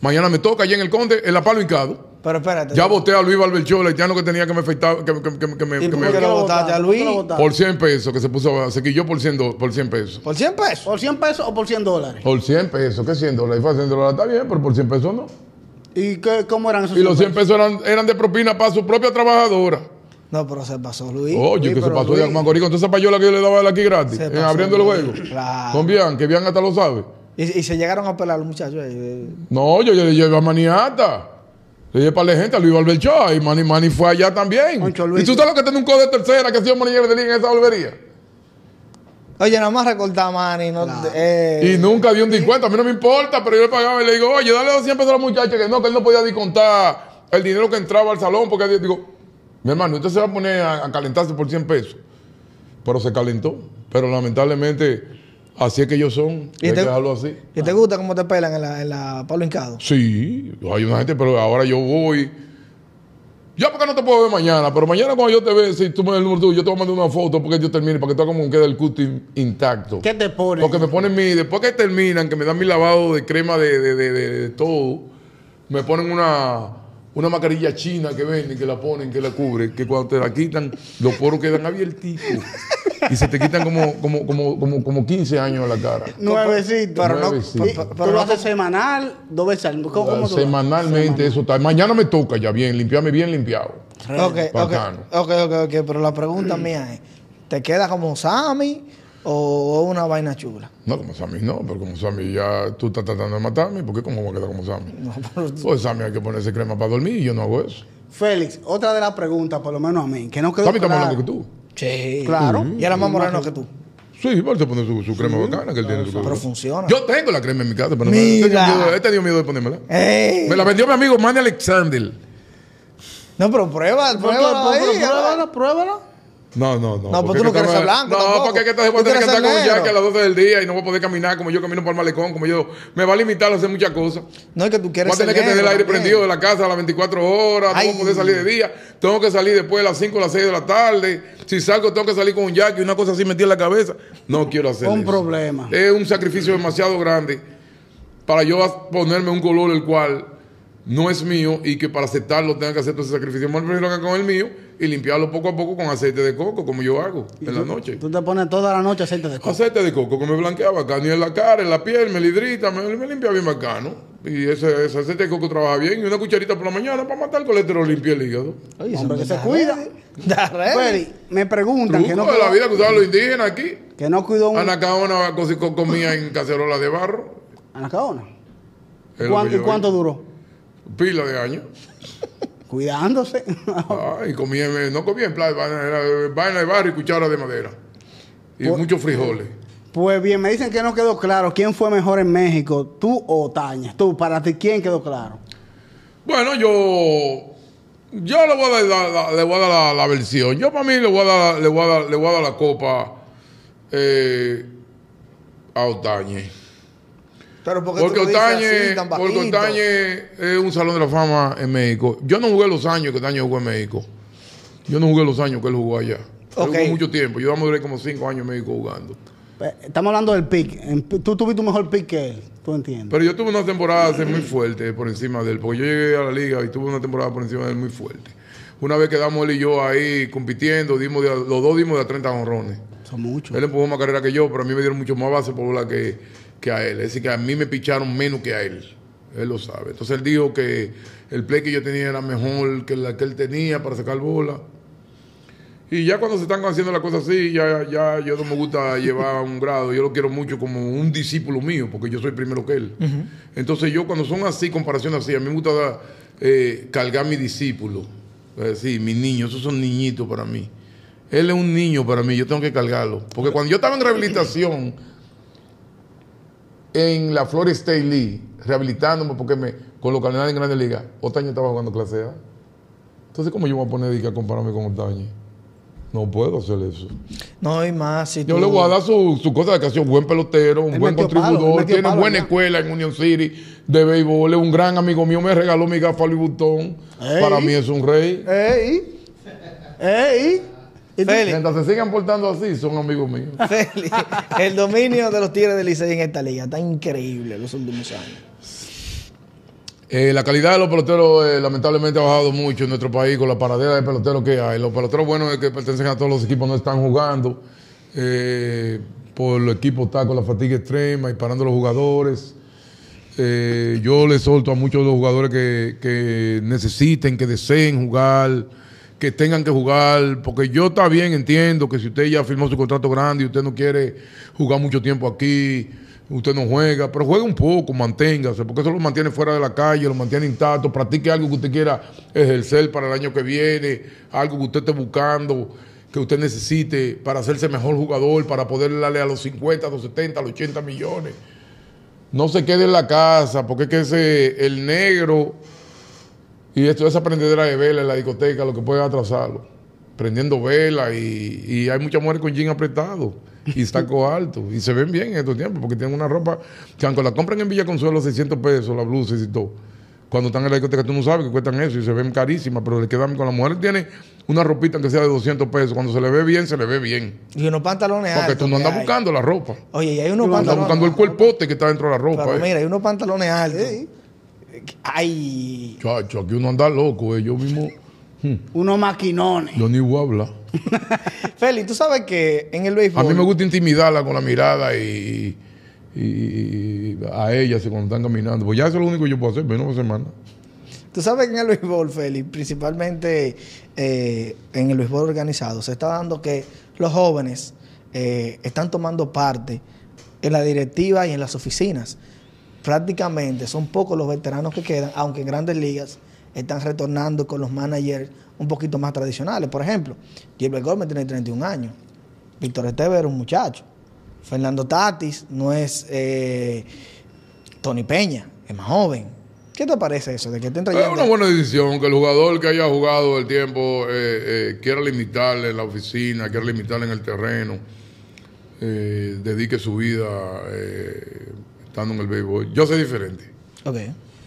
Mañana me toca allá en el Conde, en la Palo Hincado. Pero espérate. Ya voté a Luis Valverchó, el haitiano que tenía que me afeitar, que, que- que- que me- ¿Y que por me- qué lo votaste a Luis? por 100 pesos, que se puso, se quilló por 100, do- por 100 pesos. ¿Por 100 pesos? ¿Por 100 pesos o por 100 dólares? Por 100 pesos, ¿qué 100 dólares? Fue 100 dólares, está bien, pero por 100 pesos no. ¿Y qué, cómo eran esos Y los 100 pesos? pesos eran, eran de propina para su propia trabajadora. No, pero se pasó Luis. Oye, Luis, que se pasó de Luis- Macorís con toda esa payola que yo le daba aquí gratis, en abriendo el juego. Claro. Con Bian, que Bian hasta lo sabe. Y, y se llegaron a pelar los muchachos. eh, No, yo, yo le llevé a Maniata. Le llevé para la gente a Luis Valverchó y Mani, Mani fue allá también. Concho Luis. Y tú sabes lo que tiene un code de tercera que ha sido manager de liga en esa volvería. Oye, nada más recortar Manny. No, eh, Y nunca dio un descuento. A mí no me importa, pero yo le pagaba y le digo, oye, dale 200 pesos a la muchacha que no, que él no podía descontar el dinero que entraba al salón. Porque digo, mi hermano, usted se va a poner a, a calentarse por 100 pesos. Pero se calentó. Pero lamentablemente, así es que ellos son. ¿Y Hay te- que dejarlo así. ¿Y te gusta cómo te pelan en la, en la Pablo Hincado? Sí, hay una gente, pero ahora yo voy. Ya porque no te puedo ver mañana, pero mañana cuando yo te vea, si tú me das el número tuyo, yo te voy a mandar una foto porque yo termine, para que tú como quede el cutting intacto. ¿Qué te ponen? Porque me ponen mi, después que terminan, que me dan mi lavado de crema de, de, de, de- de todo, me ponen una, una mascarilla china que venden, que la ponen, que la cubre, que cuando te la quitan, los poros quedan abiertitos. Y se te quitan como, como, como, como, como 15 años en la cara. Nuevecito. Pero no, pero- tú pero lo no- haces semanal, dos veces al ¿Cómo, cómo tú lo- Semanalmente eso está. Mañana me toca ya bien, limpiarme bien limpiado. Ok, ok, Bacano. ok, ok, ok, pero la pregunta mía es, ¿te queda como Sammy o una vaina chula? No como Sammy, no, pero como Sammy ya tú estás tratando de matarme, ¿por qué cómo va a quedar como Sammy? Pues Sammy hay que ponerse crema para dormir y yo no hago eso. Félix, otra de las preguntas, por lo menos a mí, que no quedó Sammy está más que tú. Sí. Claro. Y era más moreno que tú. Sí, él se pone su, su crema bacana que él tiene. Su Pero funciona. Yo tengo la crema en mi casa, pero no me- he tenido Mira. miedo- he tenido miedo de ponérmela. ¡Ey! Me la vendió mi amigo Manny Alexander. No, pero prueba, Pero- pero- ahí. pero Pruébala, pruébala. No, no, no. No, pues porque tú no quieres ser blanco No, tampoco. porque es que Tú voy a tener que estar con un jaque a las 12 del día y no voy a poder caminar como yo camino por el malecón, como yo. Me va a limitar a hacer muchas cosas. No es que tú quieres Voy a tener que tener el aire también. prendido de la casa a las 24 horas, no voy a poder salir de día, tengo que salir después de las 5 o las 6 de la tarde. Si salgo, tengo que salir con un jaque y una cosa así metida en la cabeza. No quiero hacer Un eso. problema. Es un sacrificio demasiado grande para yo a- ponerme un color el cual no es mío y que para aceptarlo tenga que hacer todo ese sacrificio. Mejor prefiero que con el mío y limpiarlo poco a poco con aceite de coco, como yo hago en la noche. Tú te pones toda la noche aceite de coco. Aceite de coco que me blanquea bacano y en la cara, en la piel, me lidrita, me, me limpia bien bacano. Y ese, ese aceite de coco trabaja bien. Y una cucharita por la mañana para matar el colesterol, limpia el hígado. Oye, Hombre, que se cuida. Feli, me preguntan que no, de la vida que usaban los indígenas aquí. que no cuidó un Anacaona co- co- comía en cacerola de barro. anacaona. Es lo ¿Cuánto, que ¿Y cuánto duró? Pila de años. Cuidándose. Ah, y comía, no comía en plata, era vaina de barro y cuchara de madera. Y Pues- muchos frijoles. pues bien, me dicen que no quedó claro quién fue mejor en México, tú o Taña. Tú, para ti, ¿quién quedó claro? Bueno, yo. Yo le voy a dar, la, la- le voy a dar la, la versión. Yo para mí le voy a dar, le voy a dar, le voy a dar la copa eh, a Otañe. Pero porque, Porque Otañe, así, porque. Otañe es un salón de la fama en México. Yo no jugué los años que Otañe jugó en México. Yo no jugué los años que él jugó allá. Él Ok. jugó mucho tiempo. Yo duré como cinco años en México jugando. Eh, Estamos hablando del pick. Tú tuviste un mejor pick que él, tú entiendes. Pero yo tuve una temporada muy fuerte por encima de él, porque yo llegué a la liga y tuve una temporada por encima de él muy fuerte. Una vez quedamos él y yo ahí compitiendo, dimos de los dos dimos de a 30 honrones. Son muchos. Él empujó más carrera que yo, pero a mí me dieron mucho más base por bola que, que a él. Es decir, que a mí me picharon menos que a él. Él lo sabe. Entonces él dijo que el play que yo tenía era mejor que la que él tenía para sacar bola. Y ya cuando se están haciendo las cosas así, ya, ya yo no me gusta llevar un grado. Yo lo quiero mucho como un discípulo mío, porque yo soy primero que él. Entonces yo cuando son así, comparaciones así, a mí me gusta dar, eh, cargar mi discípulo. Es decir, mis niños, esos son niñitos para mí. Él es un niño para mí, yo tengo que cargarlo. Porque cuando yo estaba en rehabilitación, en la Florida State League, rehabilitándome porque me, con cardenales en Grandes Ligas, Otaño estaba jugando clase A. Entonces, ¿cómo yo voy a poner a compararme con Otaño? No puedo hacer eso. No, y más si Yo tú- le voy a dar su, su cosa de que ha sido buen pelotero, un Él buen palo, contribuidor, tiene palo buena escuela en Union City de béisbol, un gran amigo mío, me regaló mi gafa Louis Vuitton. Ey. Para mí es un rey. ¡Ey! ¡Ey! Mientras se sigan portando así, son amigos míos. Feli, el dominio de los Tigres del Licey en esta liga está increíble en los últimos años. Eh, la calidad de los peloteros eh, lamentablemente ha bajado mucho en nuestro país con la paradera de peloteros que hay. Los peloteros buenos que pertenecen a todos los equipos no están jugando. eh, por el equipo está con la fatiga extrema y parando los jugadores. Yo le solto a muchos de los jugadores que, que necesiten, que deseen jugar, que tengan que jugar, porque yo está bien, entiendo que si usted ya firmó su contrato grande y usted no quiere jugar mucho tiempo aquí, usted no juega, pero juegue un poco, manténgase, porque eso lo mantiene fuera de la calle, lo mantiene intacto, practique algo que usted quiera ejercer para el año que viene, algo que usted esté buscando, que usted necesite para hacerse mejor jugador, para poder darle a los 50, a los 70, a los 80 millones. No se quede en la casa, porque es que ese, el negro y esto, esa prendedera de vela en la discoteca, lo que puede atrasarlo. Prendiendo vela y, y hay muchas mujeres con jean apretado y saco alto. Y se ven bien en estos tiempos, porque tienen una ropa que aunque la compren en Villa Consuelo 600 pesos, la blusa y todo. Cuando están en la discoteca tú no sabes que cuestan eso y se ven carísimas, pero le quedan con la mujer tiene una ropita que sea de 200 pesos. Cuando se le ve bien, se le ve bien. Y unos pantalones Porque altos. tú no andas hay. buscando la ropa. Oye, y hay unos Tú andas pantalones. buscando el cuerpote que está dentro de la ropa. Pero eh. mira, hay unos pantalones altos. Ay, Chacho, aquí uno anda loco, eh. yo mismo, Unos maquinones. yo ni voy a hablar. Feli, tú sabes que en el béisbol. A mí me gusta intimidarla con la mirada y, y- y a ella si cuando están caminando. Pues ya eso es lo único que yo puedo hacer, pero no hacer más nada. Tú sabes que en el béisbol, Feli, principalmente eh, en el béisbol organizado, se está dando que los jóvenes eh, están tomando parte en la directiva y en las oficinas. Prácticamente son pocos los veteranos que quedan, aunque en grandes ligas están retornando con los managers un poquito más tradicionales. Por ejemplo, Gilbert Gómez tiene 31 años, Víctor Esteves era un muchacho, Fernando Tatis no es eh, Tony Peña, es más joven. ¿Qué te parece eso? De que estén Es una buena decisión que el jugador que haya jugado el tiempo eh, eh, quiera limitarle en la oficina, quiera limitarle en el terreno, dedique su vida estando en el béisbol. Yo soy diferente. Ok.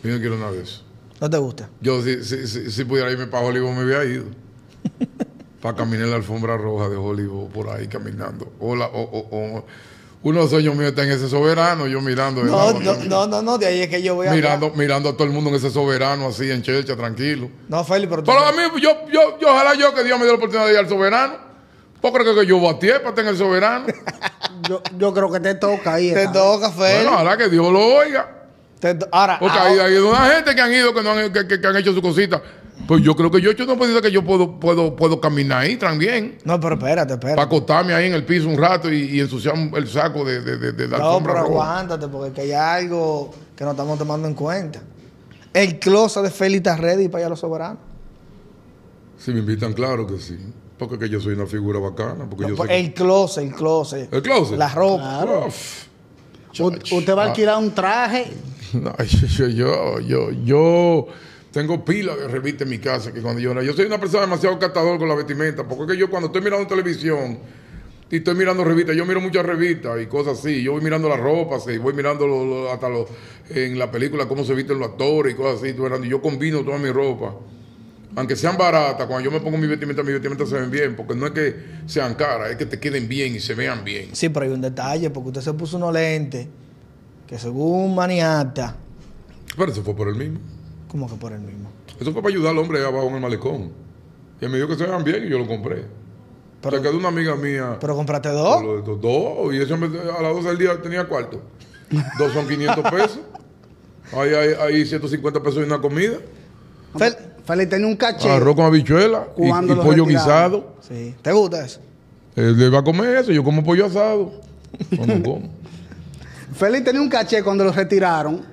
Yo no quiero nada de eso. ¿No te gusta? Yo si, si, si- si pudiera irme para Hollywood me había ido. para caminar la alfombra roja de Hollywood por ahí caminando. O, la- o, o- o- uno de los sueños míos está en ese soberano, yo mirando. No, no, no, no, no, de ahí es que yo voy a mirando, hablar. mirando a todo el mundo en ese soberano, así en Checha, tranquilo. No, Feli, pero. Pero a mí, yo, yo, yo, ojalá yo que Dios me dio la oportunidad de ir al soberano. ¿Por creo que yo batí para estar en el soberano? Yo, yo creo que te toca ahí. Te toca, Feli. bueno, ojalá que Dios lo oiga. Te to- Ahora, Porque ahora- hay, hay una gente que han ido, que, no han, que, que- que han hecho su cosita. Pues yo creo que yo he hecho una cosita que yo puedo, puedo, puedo caminar ahí también. No, pero espérate, Para espérate. acostarme ahí en el piso un rato y, y ensuciar el saco de, de, de, de la No, alfombra pero roja. aguántate, porque que hay algo que no estamos tomando en cuenta. El closet de Feli está ready para ir a los soberanos. Si me invitan, claro que sí. Porque que yo soy una figura bacana. Porque yo No, sé el closet, el closet. ¿El closet? La ropa. U- usted va a alquilar un traje. No, yo, yo, yo, yo tengo pila de revistas en mi casa que cuando yo yo soy una persona demasiado catador con la vestimenta, porque es que yo cuando estoy mirando televisión y estoy mirando revistas, yo miro muchas revistas y cosas así, yo voy mirando la ropa, sí, voy mirando lo- lo- hasta lo, en la película cómo se visten los actores y cosas así, y yo combino toda mi ropa. Aunque sean baratas, cuando yo me pongo mi vestimenta, mis vestimentas se ven bien, porque no es que sean caras, es que te queden bien y se vean bien. Sí, pero hay un detalle, porque usted se puso unos lentes que según Maniata, Pero eso fue por el mismo. como que por el mismo. Eso fue para ayudar al hombre abajo en el malecón. Y él me dijo que se vean bien y yo lo compré. Pero- se quedó una amiga mía. Pero compraste dos. dos. Y ese hombre a las 12 del día tenía cuarto. Dos son 500 pesos. Ahí hay, hay 150 pesos y una comida. Fel- Félix tenía un caché. Arroz con habichuela y, Cuando y lo pollo retiraron. guisado. Sí. ¿Te gusta eso? Él le va a comer eso. Yo como pollo asado. No, no como. Félix tenía un caché cuando lo retiraron.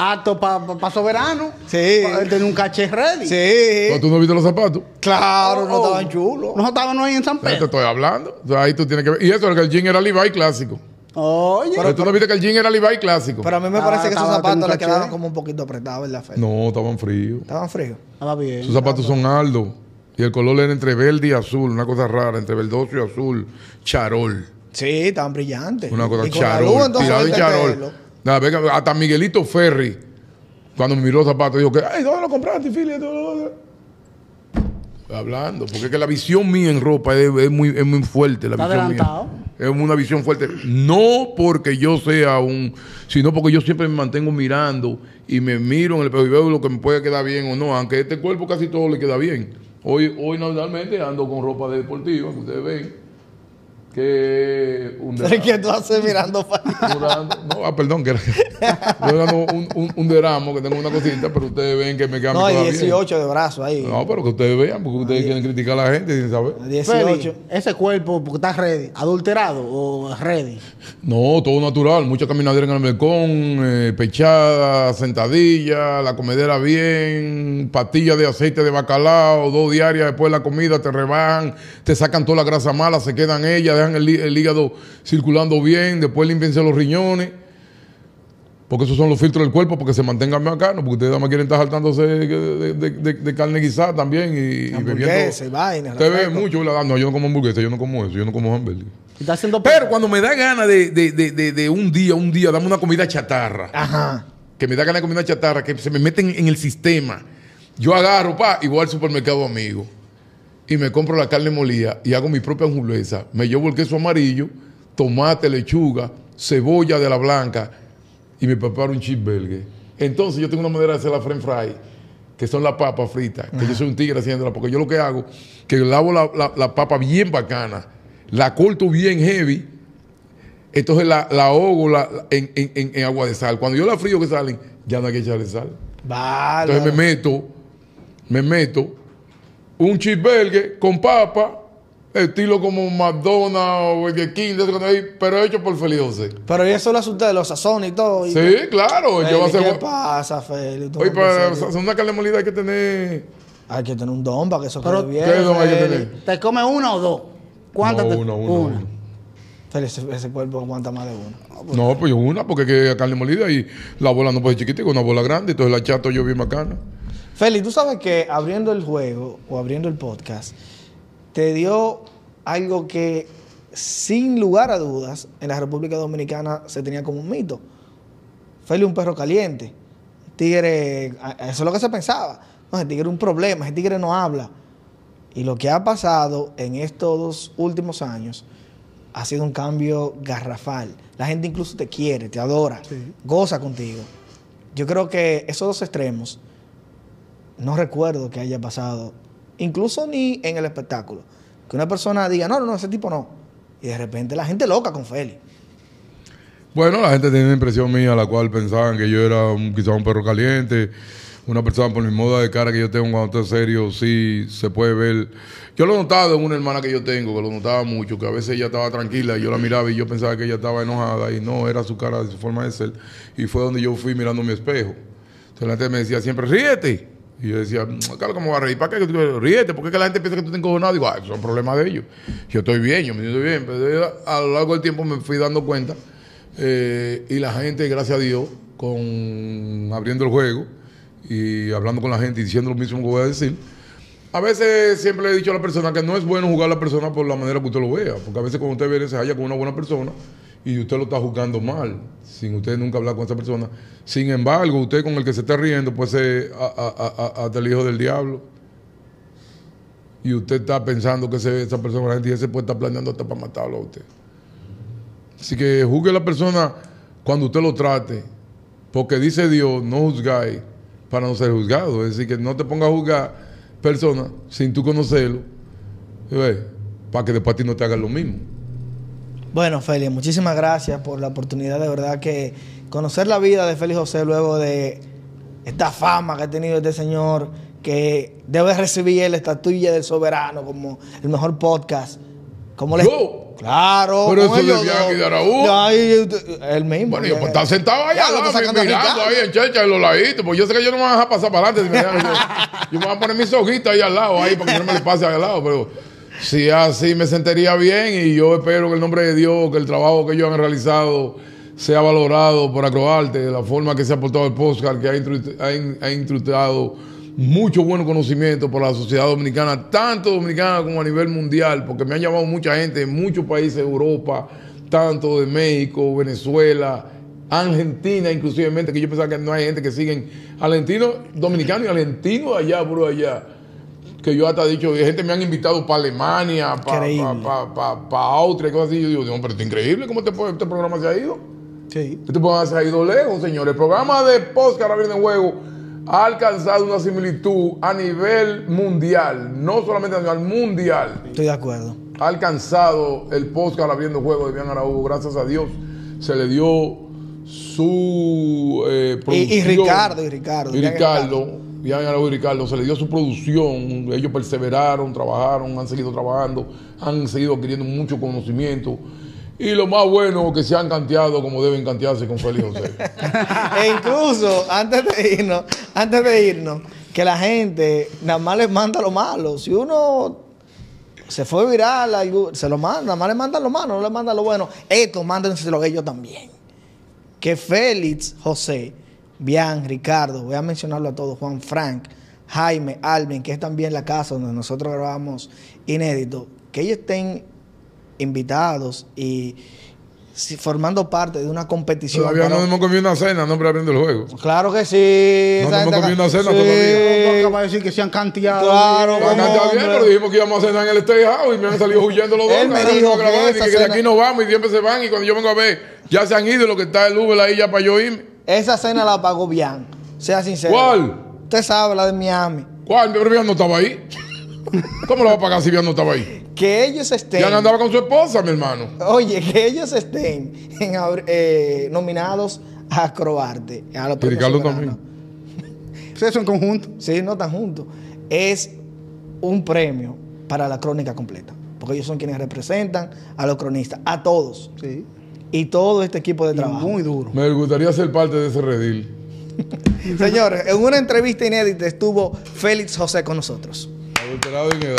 Apto para soberano. Sí. Él tenía un caché ready. Sí. ¿Pero ¿Tú no viste los zapatos? Claro, no Oh, estaban chulos. Nosotros estábamos ahí en San Ya te Pedro. estoy hablando. O sea, ahí tú tienes que ver. Y eso, que el jean era Levi clásico. Oye. Pero, tú no viste que el jean era Levi clásico. Pero a mí me Ah, parece que esos estaba- tenía zapatos le quedaban como un poquito apretados, ¿verdad, Fel? no, estaban fríos. Estaban fríos. Estaba bien. Sus zapatos son Aldo. Y el color era entre verde y azul. Una cosa rara, entre verdoso y azul. Charol. Sí, estaban brillantes. Una cosa Y con la charol. luz, entonces, tirado en charol. Nada, venga, hasta Miguelito Ferri, cuando me miró los zapatos, dijo que, ay, ¿dónde lo compraste? Estoy Hablando, porque es que la visión mía en ropa es, es muy, es muy fuerte. La Está visión adelantado. mía. Es una visión fuerte. No porque yo sea un, sino porque yo siempre me mantengo mirando y me miro en el espejo y veo lo que me puede quedar bien o no. Aunque este cuerpo casi todo le queda bien. Hoy, hoy normalmente ando con ropa deportiva, que ustedes ven. Que un ¿Qué tú haces mirando para Durando- no, ah, perdón, que era, yo dando un, un, un deramo, que tengo una cosita, pero ustedes ven que me queda No, hay queda bien. 18 de brazo ahí. No, pero que ustedes vean, porque ustedes quieren criticar a la gente sin saber. 18. Félix, ese cuerpo, porque está ready. ¿Adulterado o ready? No, todo natural, mucha caminadera en el balcón, eh, pechada, sentadilla, la comedera bien, pastillas de aceite de bacalao, dos diarias después de la comida, te rebajan, te sacan toda la grasa mala, se quedan ellas, dejan el, hí- el hígado circulando bien, después limpiense los riñones. Porque esos son los filtros del cuerpo, porque se mantengan más caros, porque ustedes además quieren estar saltándose de, de- de- de- de carne guisada también y, y Hamburguesa y vaina, Ustedes ven refresco. mucho, ¿verdad? No, yo no como hamburguesa, yo no como eso, yo no como hamburguesa. Y Está haciendo Pero cuando me da ganas de, de, de, de, de un día, un día, dame una comida chatarra, Ajá. que me da ganas de comida chatarra, que se me meten en el sistema, yo agarro, pa, y voy al supermercado amigo, y me compro la carne molida, y hago mi propia hamburguesa, me llevo el queso amarillo, tomate, lechuga, cebolla de la blanca, y me preparo un cheeseburger. Entonces yo tengo una manera de hacer la french fry, que son las papas fritas, que yo soy un tigre haciéndola, porque yo lo que hago, que lavo la, la- la papa bien bacana, la corto bien heavy, entonces la, la ahogo la- en, en- en- en agua de sal. Cuando yo la frío que salen, ya no hay que echarle sal. Vale. Entonces me meto, me meto un cheeseburger con papa, estilo como McDonald's o Burger King, de no pero hecho por Feliz José. Pero eso lo hace usted, los sazones y todo. y- Sí, claro. Feli, yo ¿Qué pasa, Feli? Oye, no para una carne molida hay que tener. Hay que tener un don para que eso Pero- quede bien. ¿Qué don hay que tener? ¿Te come una o dos? ¿Cuántas No, te una, una, una. Feli, ese, ese cuerpo aguanta más de uno. No, pues yo una, porque es que carne molida y la bola no puede ser chiquita, una bola grande, entonces la chato yo bien bacana. Feli, tú sabes que abriendo el juego o abriendo el podcast, te dio algo que sin lugar a dudas en la República Dominicana se tenía como un mito. Feli un perro caliente. Tigre, eso es lo que se pensaba. No, el tigre es un problema, el tigre no habla. Y lo que ha pasado en estos dos últimos años ha sido un cambio garrafal. La gente incluso te quiere, te adora, Sí. goza contigo. Yo creo que esos dos extremos, no recuerdo que haya pasado, incluso ni en el espectáculo, que una persona diga, no, no, no, ese tipo no. Y de repente la gente loca con Félix. Bueno, la gente tenía una impresión mía, la cual pensaban que yo era un, quizá un perro caliente, una persona por mi moda de cara que yo tengo cuando estoy serio, sí se puede ver. Yo lo notado en una hermana que yo tengo, que lo notaba mucho, que a veces ella estaba tranquila y yo la miraba y yo pensaba que ella estaba enojada y no, era su cara, su forma de ser. Y fue donde yo fui mirando mi espejo. Entonces la gente me decía siempre, ríete. Y yo decía, claro, ¿cómo va a reír? ¿Para qué? Ríete, porque es que la gente piensa que tú estás encojonado. Digo, ah, eso es problema de ellos. Yo estoy bien, yo me siento bien. Pero a lo largo del tiempo me fui dando cuenta eh, y la gente, gracias a Dios, con abriendo el juego y hablando con la gente y diciendo lo mismo que voy a decir. A veces siempre le he dicho a la persona que no es bueno jugar a la persona por la manera que usted lo vea, porque a veces cuando usted viene se halla con una buena persona y usted lo está juzgando mal, sin usted nunca hablar con esa persona. Sin embargo, usted con el que se está riendo puede ser a- a- hasta el hijo del diablo. Y usted está pensando que ese- esa persona, la gente se puede estar planeando hasta para matarlo a usted. Así que juzgue a la persona cuando usted lo trate, porque dice Dios, no juzgáis para no ser juzgado. Es decir, que no te pongas a juzgar personas sin tú conocerlo, para que después a ti no te hagan lo mismo. Bueno, Félix, muchísimas gracias por la oportunidad de verdad que conocer la vida de Félix José luego de esta fama que ha tenido este señor, que debe recibir la estatuilla del soberano como el mejor podcast. Como le... Yo. Claro. Pero eso ellos Bianchi dos. de Araújo. Él mismo. Bueno, yo pues estar sentado ahí Ya, al lo lado, está sacando mirando Ricardo. ahí en checha en los laditos, pues yo sé que yo no me voy a dejar pasar para adelante. si me dejan, yo, yo me voy a poner mis ojitos ahí al lado, ahí, para que no me le pase al lado, pero si así me sentiría bien y yo espero que el nombre de Dios, que el trabajo que ellos han realizado sea valorado por Acroarte, de la forma que se ha aportado el podcast, que ha, intru- ha in- ha intrutado mucho buen conocimiento por la sociedad dominicana, tanto dominicana como a nivel mundial, porque me han llamado mucha gente de muchos países de Europa, tanto de México, Venezuela, Argentina, inclusivemente, que yo pensaba que no hay gente que siguen argentinos, dominicanos y argentinos allá, por allá. Que yo hasta he dicho, gente me han invitado para Alemania, para Increíble. Austria, y cosas así. Yo digo, no, pero es increíble cómo este, este programa se ha ido. Sí. Este programa se ha ido lejos, señores. El programa de ahora viene en juego ha alcanzado una similitud a nivel mundial, no solamente a nivel mundial. Estoy de acuerdo. Ha alcanzado el podcast abriendo juego de Bian Araújo, gracias a Dios. Se le dio su eh, Y- y producción. Ricardo, y Ricardo, Y Ricardo, Bian y Ricardo, se le dio su producción. Ellos perseveraron, trabajaron, han seguido trabajando, han seguido adquiriendo mucho conocimiento. Y lo más bueno, que se han canteado como deben cantearse con Félix José. e incluso, antes de irnos, antes de irnos, que la gente nada más les manda lo malo. Si uno se fue viral, se lo manda, nada más le mandan lo malo, no le mandan lo bueno. Esto, mándenselo ellos también. Que Félix, José, Bian, Ricardo, voy a mencionarlo a todos, Juan Frank, Jaime, Alvin, que es también la casa donde nosotros grabamos inédito, que ellos estén invitados y formando parte de una competición. Todavía para- no hemos comido una cena, no abriendo el juego. Claro que sí. No nos hemos comido una cena Sí. todavía. No acaba de decir que se han canteado. Claro, La ¿cómo, canta bien, pero dijimos que íbamos a cenar en el State House y me han salido huyendo los dos. Él me dijo que grabar, esa y que de cena- aquí nos vamos y siempre se van y cuando yo vengo a ver, ya se han ido y lo que está el Uber ahí ya para yo irme. Esa cena la pagó Bian. Sea sincero. ¿Cuál? Usted sabe la de Miami. ¿Cuál? Pero Bian no estaba ahí. ¿Cómo lo va a pagar si Bian no estaba ahí? Que ellos estén. Bian andaba con su esposa, mi hermano. Oye, que ellos estén en eh, nominados a Acroarte. A los Y Ricardo también. Eso en conjunto. Sí, no están juntos. Es un premio para la crónica completa. Porque ellos son quienes representan a los cronistas, a todos. Sí. Y todo este equipo de Y trabajo. muy duro. Me gustaría ser parte de ese redil. Señores, en una entrevista inédita estuvo Félix José con nosotros. Adulterado en edad.